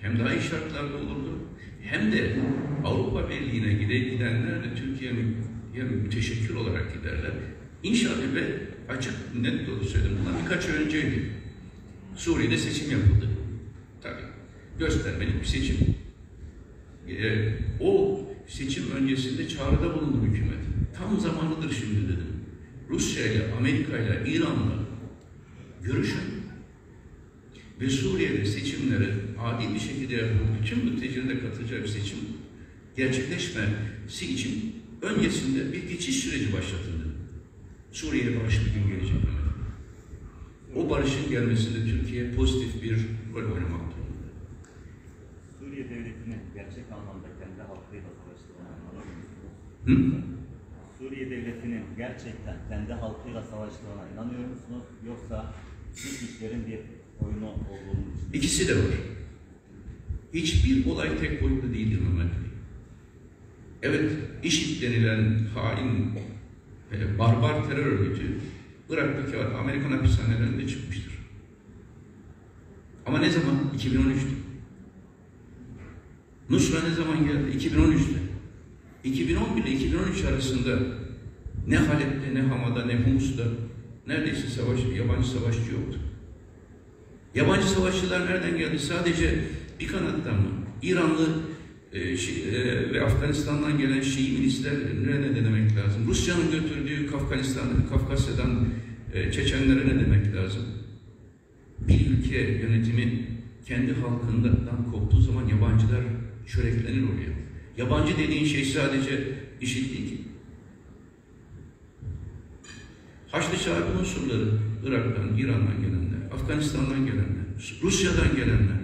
hem daha iyi şartlarda olurdu hem de Avrupa Birliği'ne gide gidenler de Türkiye'ye müteşekkir olarak giderler. İnşallah ve açık net doğru söyledim. Bundan birkaç ay önceydi. Suriye'de seçim yapıldı. Tabii. Göstermelik bir seçim. Ee, o seçim öncesinde çağrıda bulundu hükümet. Tam zamanıdır şimdi dedim. Rusya ile, Amerika ile, İran'la görüşün ve Suriye'de seçimlere adil bir şekilde yapılıp bütün mültecilerin de katılacağı bir seçim gerçekleşmesi için öncesinde bir geçiş süreci başlatıldı. Suriye'ye barış bir gün gelecek. O barışın gelmesinde Türkiye pozitif bir rol oynamak durumunda. Suriye devletinin gerçek anlamda kendi halkıyla savaştığına inanıyor musunuz? Devletinin gerçekten kendi halkıyla savaştığına inanıyor musunuz? Yoksa dış güçlerin bir oyunu olduğunu düşünüyor İkisi de var. Hiçbir olay tek boyutlu değildir Mehmet Bey. Evet, IŞİD denilen hain, e, barbar terör örgütü Irak'taki Amerikan hapishanelerinde çıkmıştır. Ama ne zaman? 2013'te. Nusra ne zaman geldi? 2013'te. 2011 ile 2013 arasında ne Halep'te, ne Hama'da, ne Humus'ta neredeyse savaş, yabancı savaşçı yoktu. Yabancı savaşçılar nereden geldi? Sadece bir kanattan mı? İranlı e, Şi- e, ve Afganistan'dan gelen Şii milislerine ne demek lazım? Rusya'nın götürdüğü Kafkanistan'dan, Kafkasya'dan e, Çeçenlere ne demek lazım? Bir ülke yönetimi kendi halkından koptuğu zaman yabancılar çöreklenir oraya. Yabancı dediğin şey sadece işit. Haçlı Şabi unsurları, Irak'tan, İran'dan gelenler, Afganistan'dan gelenler, Rusya'dan gelenler.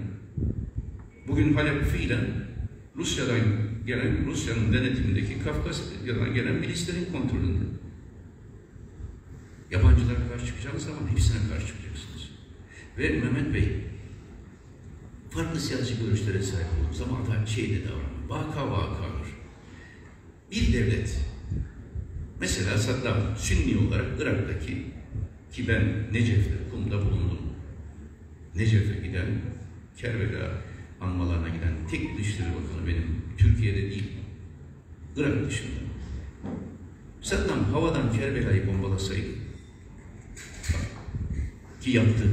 Bugün Halep fiilen Rusya'dan gelen, Rusya'nın denetimindeki Kafkasya'dan gelen milislerin kontrolünde. Yabancılar karşı çıkacağınız zaman hepsine karşı çıkacaksınız. Ve Mehmet Bey, farklı siyasi görüşlere sahip olduğumuz ama da şeyde davranır. Vaka vakadır. Bir devlet, mesela Saddam Sünni olarak Irak'taki ki ben Necef'te, Kum'da bulundum. Necef'e giden, Kerbela anmalarına giden tek Dışişleri Bakanı benim. Türkiye'de değil, Irak dışında. Saddam havadan Kerbela'yı bombalasaydı, ki yaptı.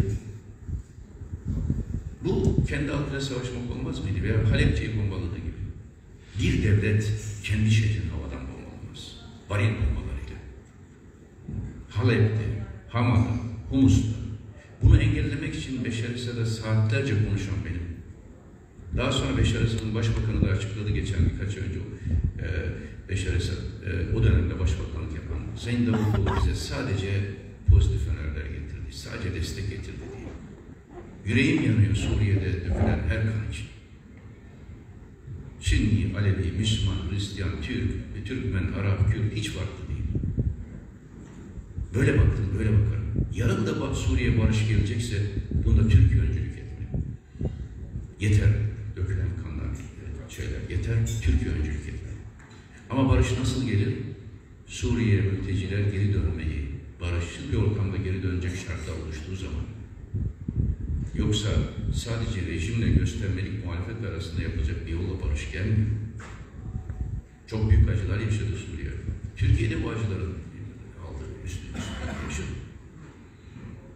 Bu kendi halkıyla savaşmak olmaz mıydı? Veya Halepçe'yi bombaladığı gibi. Bir devlet kendi şehrini bombalamaz. Varil bombalarıyla. Halep'te, Hama'da, Humus'ta. Bunu engellemek için Beşar Esad'a saatlerce konuşan benim. Daha sonra Beşar Esad'ın başbakanı da açıkladı geçen birkaç önce. E, Beşar Esad, e, o dönemde başbakanlık yapan Zeyn Davutoğlu bize sadece pozitif öneriler getirdi. Sadece destek getirdi diye. Yüreğim yanıyor Suriye'de dökülen her kan için. Çinli, Alevi, Müslüman, Hristiyan, Türk, Türkmen, Arap, Kürt hiç farklı değil. Böyle baktım, böyle bakarım. Yarın da bak Suriye barış gelecekse bunda Türkiye öncülük etmeli. Yeter dökülen kanlar, şeyler yeter Türkiye öncülük etmeli. Ama barış nasıl gelir? Suriye mülteciler geri dönmeyi, barışçıl bir ortamda geri dönecek şartlar oluştuğu zaman Yoksa sadece rejimle göstermelik muhalefet arasında yapılacak bir yolla barış gelmiyor. Çok büyük acılar yaşadı Suriye. Türkiye'de bu acıların aldığı üstüne yaşadı.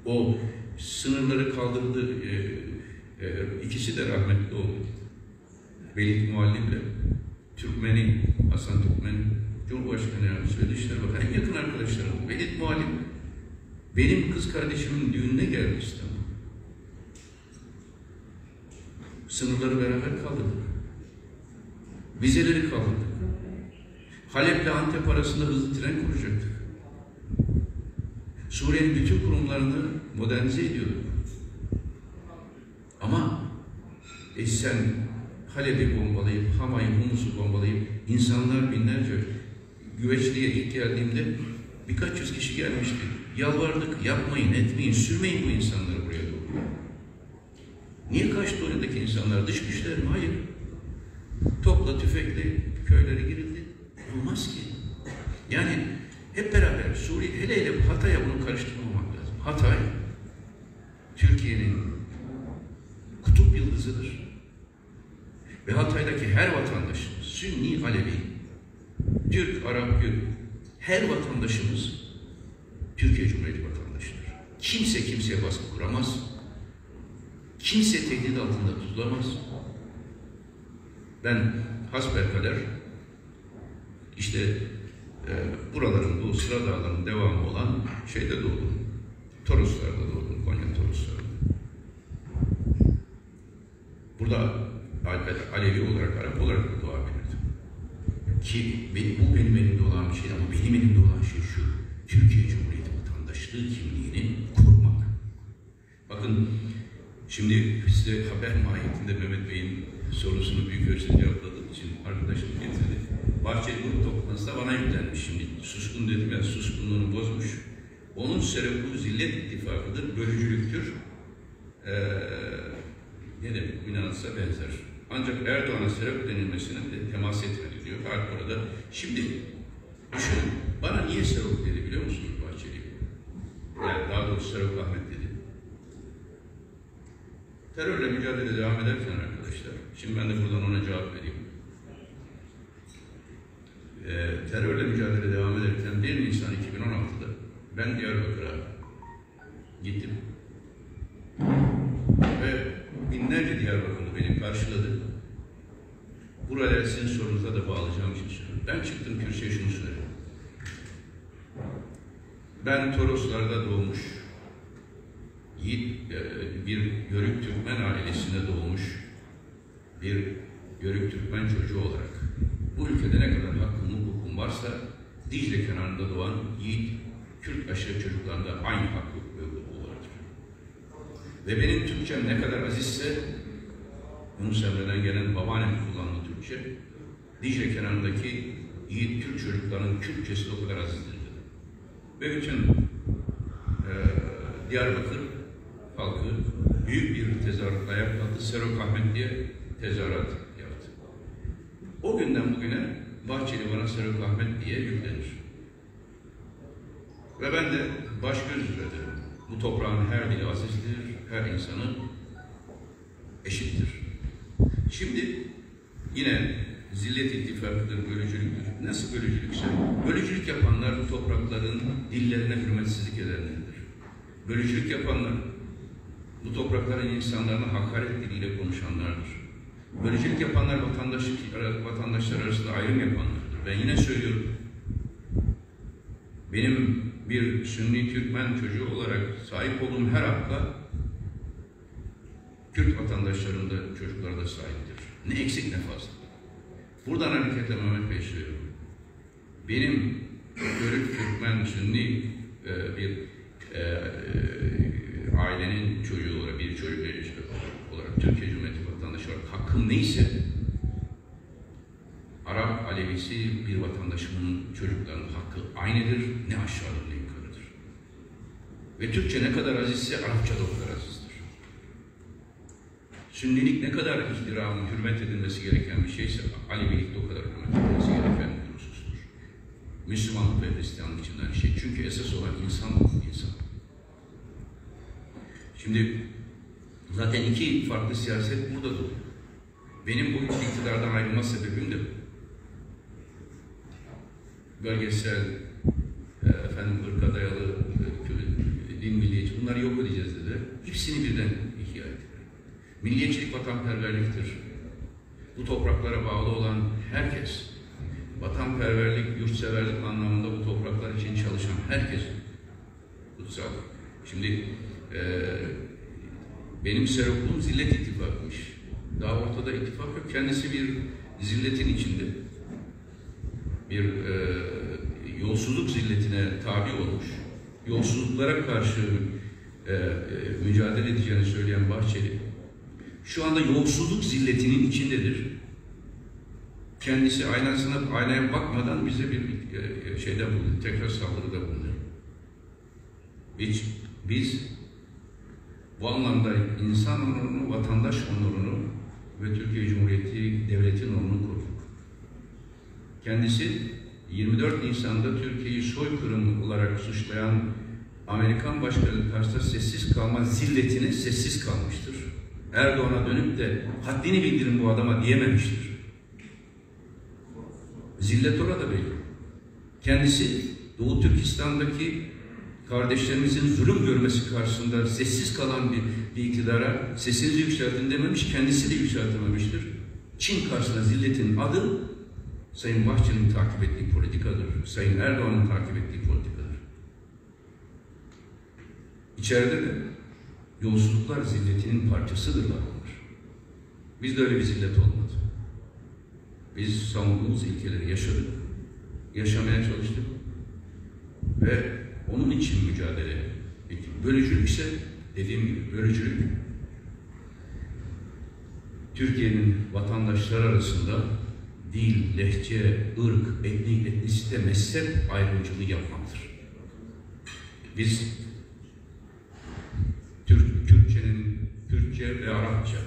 O sınırları kaldırdı. E, e, ikisi de rahmetli oldu. Velid Muallim'le Türkmeni, Hasan Türkmen, Cumhurbaşkanı Yardımcısı ve Dışişleri Bakanı yakın arkadaşlarım. Velid Muallim benim kız kardeşimin düğününe geldi İstanbul. Sınırları beraber kaldırdık. Vizeleri kaldırdık. Halep'le Antep arasında hızlı tren kuracaktık. Suriye'nin bütün kurumlarını modernize ediyorduk. Ama e sen Halep'i bombalayıp, Hama'yı, Humus'u bombalayıp, insanlar binlerce güveçliğe ilk geldiğimde birkaç yüz kişi gelmişti. Yalvardık, yapmayın, etmeyin, sürmeyin bu insanları buraya. Niye kaçtı oradaki insanlar? Dış güçler mi? Hayır. Topla, tüfekle köylere girildi. Olmaz ki. Yani hep beraber Suriye, hele hele Hatay'a bunu karıştırmamak lazım. Hatay, Türkiye'nin kutup yıldızıdır. Ve Hatay'daki her vatandaşımız, Sünni, Alevi, Türk, Arap, Kürt, her vatandaşımız Türkiye Cumhuriyeti vatandaşıdır. Kimse kimseye baskı kuramaz. Kimse tehdit altında tutulamaz. Ben hasbelkader işte e, buraların, bu sıra dağların devamı olan şeyde doğdum. Toroslar'da doğdum, Konya Toroslar'da. Burada Ale- Alevi olarak, Arap olarak da doğabilirdim. Ki benim, bu benim elimde olan bir şey ama benim elimde olan şey şu. Türkiye Cumhuriyeti vatandaşlığı kimliğini korumak. Bakın şimdi size haber mahiyetinde Mehmet Bey'in sorusunu büyük ölçüde cevapladığım için arkadaşım getirdi. Bahçeli Grup toplantısında bana yüklenmiş şimdi. Suskun dedim ya, suskunluğunu bozmuş. Onun sebebi zillet ittifakıdır, bölücülüktür. Ee, ne demek Yunanlısa benzer. Ancak Erdoğan'a sebep denilmesine de temas etmedi diyor. Hal orada. Şimdi düşünün, bana niye Serok dedi biliyor musunuz Bahçeli? Yani daha doğrusu Serok Ahmet dedi. Terörle mücadele devam ederken arkadaşlar, şimdi ben de buradan ona cevap vereyim. Ee, terörle mücadele devam ederken 1 Nisan 2016'da ben Diyarbakır'a gittim. Ve binlerce Diyarbakırlı beni karşıladı. Buraya sizin sorunuza da bağlayacağım için söylüyorum. Ben çıktım kürsüye şunu söyledim. Ben Toroslar'da doğmuş, yiğit e, bir Yörük Ailesinde doğmuş bir Yörük Türkmen çocuğu olarak bu ülkede ne kadar hakkım, hukukum varsa Dicle kenarında doğan yiğit Kürt aşırı çocuklarında aynı hak hukuk ve hukuku vardır. Ve benim Türkçem ne kadar azizse Yunus Emre'den gelen babaannem kullandığı Türkçe Dicle kenarındaki yiğit Kürt çocuklarının Kürtçesi de o kadar azizdir dedi. Ve bütün e, Diyarbakır Serok Ahmet diye tezahürat yaptı. O günden bugüne Bahçeli bana Serok Ahmet diye yüklenir. Ve ben de baş göz ederim. Bu toprağın her biri azizdir, her insanı eşittir. Şimdi yine zillet ittifakıdır, bölücülüktür. Nasıl bölücülükse, bölücülük yapanlar bu toprakların dillerine hürmetsizlik edenlerdir. Bölücülük yapanlar bu toprakların insanlarına hakaret diliyle konuşanlardır. Bölücülük yapanlar vatandaş, vatandaşlar arasında ayrım yapanlardır. Ben yine söylüyorum. Benim bir Sünni Türkmen çocuğu olarak sahip olduğum her hakla Kürt vatandaşlarım da çocuklara da sahiptir. Ne eksik ne fazla. Buradan hareketle Mehmet Bey söylüyorum. Benim Yörük Türkmen Sünni e, bir e, ailenin çocuğu olarak, bir çocuk olarak Türkiye Cumhuriyeti vatandaşı olarak hakkım neyse Arap Alevisi bir vatandaşımın çocuklarının hakkı aynıdır, ne aşağıdır ne yukarıdır. Ve Türkçe ne kadar azizse Arapça da o kadar azizdir. Sünnilik ne kadar ihtiramın, hürmet edilmesi gereken bir şeyse Alevilik de o kadar hürmet edilmesi gereken bir husustur. Müslümanlık ve Hristiyanlık için aynı şey. Çünkü esas olan insan insan. Şimdi zaten iki farklı siyaset burada doğuyor. Benim bu iktidardan ayrılma sebebim de. Bölgesel, e, efendim ırka dayalı, e, din milliyetçi bunları yok edeceğiz dedi. Hepsini birden ihya ettiler. Milliyetçilik vatanperverliktir. Bu topraklara bağlı olan herkes, vatanperverlik, yurtseverlik anlamında bu topraklar için çalışan herkes kutsal. Şimdi e, benim serokluğum zillet ittifakmış. Daha ortada ittifak yok. Kendisi bir zilletin içinde. Bir e, yolsuzluk zilletine tabi olmuş. Yolsuzluklara karşı e, e, mücadele edeceğini söyleyen Bahçeli, şu anda yolsuzluk zilletinin içindedir. Kendisi aynasına, aynaya bakmadan bize bir e, şeyde bulundu, tekrar saldırıda bulundu. Hiç biz bu anlamda insan onurunu, vatandaş onurunu ve Türkiye Cumhuriyeti devletin onurunu koruduk. Kendisi 24 Nisan'da Türkiye'yi soykırım olarak suçlayan Amerikan Başkanı karşısında sessiz kalma zilletine sessiz kalmıştır. Erdoğan'a dönüp de haddini bildirin bu adama diyememiştir. Zillet orada belli. Kendisi Doğu Türkistan'daki kardeşlerimizin zulüm görmesi karşısında sessiz kalan bir, bir iktidara sesinizi yükseltin dememiş, kendisi de yükseltememiştir. Çin karşısında zilletin adı Sayın Bahçeli'nin takip ettiği politikadır. Sayın Erdoğan'ın takip ettiği politikadır. İçeride de yolsuzluklar zilletinin parçasıdırlar bunlar. Bizde öyle bir zillet olmadı. Biz savunduğumuz ilkeleri yaşadık, yaşamaya çalıştık ve onun için mücadele ettik. Bölücülük ise dediğim gibi bölücülük Türkiye'nin vatandaşları arasında dil, lehçe, ırk, etnik, etnisite, mezhep ayrımcılığı yapmaktır. Biz Türk, Türkçenin Türkçe ve Arapça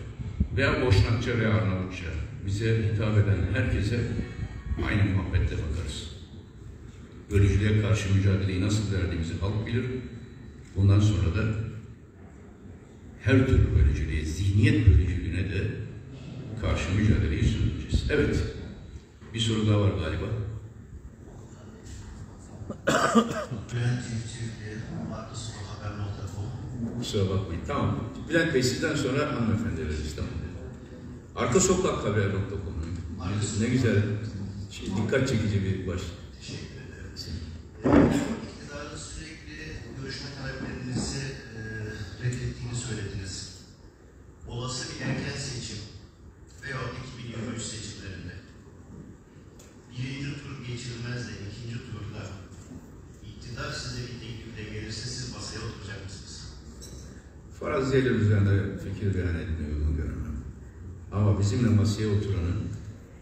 veya Boşnakça veya Arnavutça bize hitap eden herkese aynı muhabbetle bakarız. Bölücülüğe karşı mücadeleyi nasıl verdiğimizi halk bilir. Bundan sonra da her türlü bölücülüğe, zihniyet bölücülüğüne de karşı mücadeleyi sürdüreceğiz. Evet, bir soru daha var galiba. Bülent Çiftçi'yle arkasokakhaber.com Kusura bakmayın. Tamam. Bülent Bey sizden sonra hanımefendi veririz. Tamam. Arka sokak haber.com. Ne güzel, şey, dikkat çekici bir baş. İktidarın sürekli görüşme taleplerinizi e, reddettiğini söylediniz. Olası bir erken seçim veya 2023 seçimlerinde birinci tur geçilmez de ikinci turda iktidar size bir teklifle gelirse siz masaya oturacak mısınız? Faraziyeler üzerinde fikir beyan etmeyi uygun görmem. Ama bizimle masaya oturanın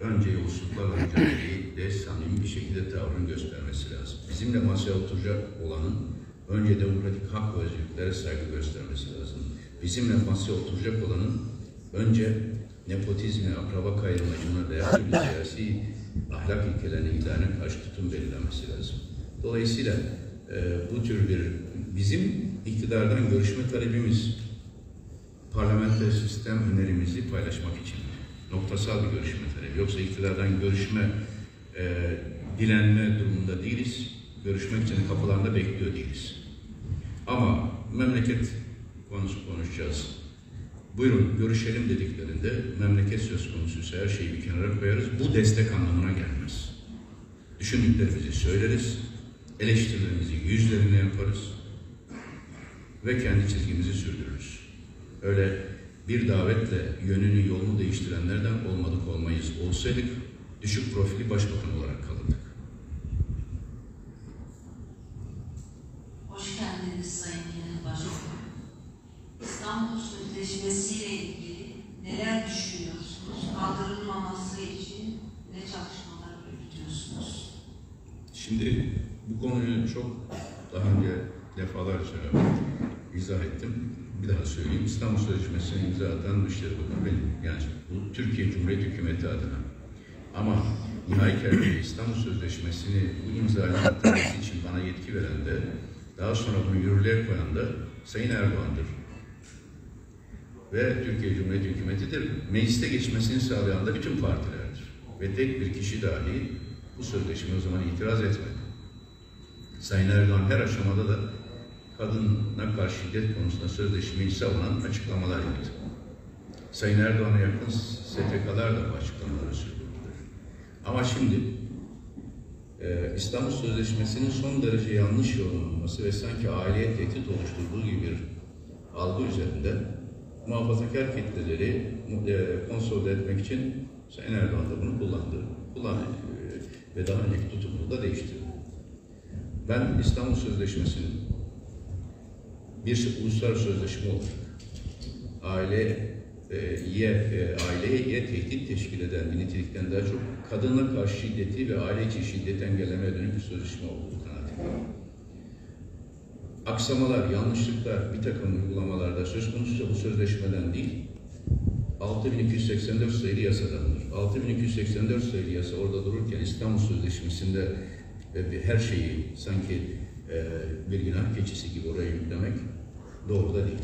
önce yolsuzluklarla mücadeleyi de samimi bir şekilde tavrını göstermesi lazım. Bizimle masaya oturacak olanın önce demokratik hak ve özgürlüklere saygı göstermesi lazım. Bizimle masaya oturacak olanın önce nepotizme, akraba kayırmacına veya türlü siyasi ahlak ilkelerine idare karşı tutum belirlenmesi lazım. Dolayısıyla e, bu tür bir bizim iktidardan görüşme talebimiz parlamenter sistem önerimizi paylaşmak için noktasal bir görüşme talebi. Yoksa iktidardan görüşme e, dilenme durumunda değiliz. Görüşmek için kapılarında bekliyor değiliz. Ama memleket konusu konuşacağız. Buyurun görüşelim dediklerinde memleket söz konusuysa her şeyi bir kenara koyarız. Bu destek anlamına gelmez. Düşündüklerimizi söyleriz, eleştirilerimizi yüzlerine yaparız ve kendi çizgimizi sürdürürüz. Öyle bir davetle yönünü yolunu değiştirenlerden olmadık olmayız. Olsaydık düşük profili başbakan olarak kalırdık. Hoş geldiniz Sayın Genel Başkanım. İstanbul Sözleşmesi ile ilgili neler düşünüyorsunuz? Kaldırılmaması için ne çalışmalar yürütüyorsunuz? Şimdi bu konuyu çok daha önce defalarca izah ettim. Bir daha söyleyeyim. İstanbul Sözleşmesi'ne imza atan Dışişleri Bakanı benim. Yani bu Türkiye Cumhuriyeti Hükümeti adına. Ama nihai kertede İstanbul Sözleşmesi'ni bu tanesi için bana yetki veren de daha sonra bunu yürürlüğe koyan da Sayın Erdoğan'dır. Ve Türkiye Cumhuriyeti Hükümeti'dir. Mecliste geçmesini sağlayan da bütün partilerdir. Ve tek bir kişi dahi bu sözleşmeye o zaman itiraz etmedi. Sayın Erdoğan her aşamada da kadına karşı şiddet konusunda sözleşmeyi savunan açıklamalar yaptı. Sayın Erdoğan'a yakın STK'lar da bu açıklamaları sürdürdüler. Ama şimdi e, İstanbul Sözleşmesi'nin son derece yanlış yorumlanması ve sanki aileye tehdit oluşturduğu gibi bir algı üzerinde muhafazakar kitleleri e, konsolide etmek için Sayın Erdoğan da bunu kullandı. Kullandı e, ve daha önceki tutumunu da değiştirdi. Ben İstanbul Sözleşmesi'nin bir uluslararası sözleşme olarak aile e, ye, e, aileye tehdit teşkil eden bir nitelikten daha çok kadına karşı şiddeti ve aile içi şiddet engellemeye dönük bir sözleşme olduğu kanaatindeyim. Aksamalar, yanlışlıklar bir takım uygulamalarda söz konusu bu sözleşmeden değil, 6284 sayılı yasadandır. 6284 sayılı yasa orada dururken İstanbul Sözleşmesi'nde e, her şeyi sanki e, bir günah keçisi gibi oraya yüklemek doğru da değil.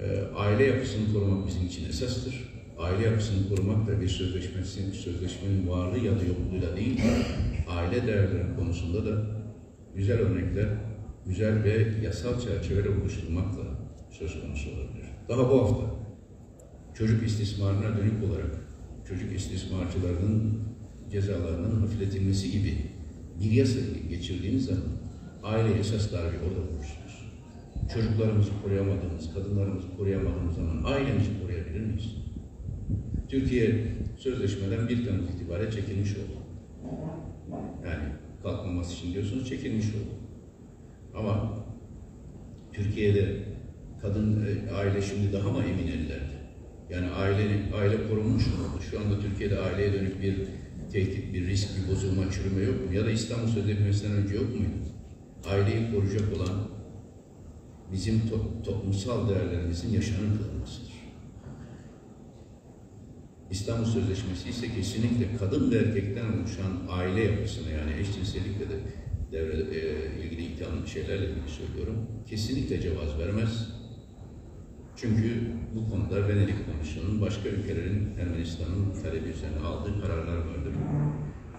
E, aile yapısını korumak bizim için esastır. Aile yapısını korumak da bir sözleşmesinin, sözleşmenin varlığı ya da yokluğuyla değil, aile değerleri konusunda da güzel örnekler, güzel ve yasal çerçeveler oluşturmakla söz konusu olabilir. Daha bu hafta çocuk istismarına dönük olarak çocuk istismarcılarının cezalarının hafifletilmesi gibi bir yasa geçirdiğiniz zaman aile esas darbe orada bulursunuz. Çocuklarımızı koruyamadığımız, kadınlarımızı koruyamadığımız zaman ailemizi koruyabilir miyiz? Türkiye sözleşmeden bir Temmuz itibariyle çekilmiş oldu. Yani kalkmaması için diyorsunuz çekilmiş oldu. Ama Türkiye'de kadın e, aile şimdi daha mı emin ellerde? Yani aile, aile korunmuş mu? Şu anda Türkiye'de aileye dönük bir tehdit, bir risk, bir bozulma, çürüme yok mu? Ya da İstanbul Sözleşmesi'nden önce yok muydu? Aileyi koruyacak olan bizim to toplumsal değerlerimizin yaşanır kılınmasıdır. İstanbul Sözleşmesi ise kesinlikle kadın ve erkekten oluşan aile yapısını yani eşcinsellikle de devre, e, ilgili itham şeylerle ilgili söylüyorum. Kesinlikle cevaz vermez. Çünkü bu konuda Venedik Komisyonu'nun başka ülkelerin Ermenistan'ın talebi üzerine aldığı kararlar vardır.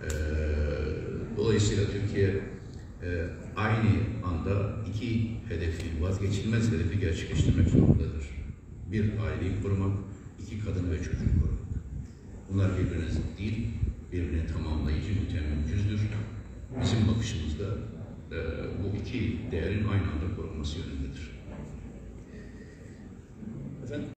Ee, dolayısıyla Türkiye e, aynı anda iki hedefi, vazgeçilmez hedefi gerçekleştirmek zorundadır. Bir, aileyi korumak, iki, kadın ve çocuğu korumak. Bunlar birbirine zıt değil, birbirini tamamlayıcı, mütemmimcüzdür. Bizim bakışımızda e, bu iki değerin aynı anda korunması yönündedir. Efendim?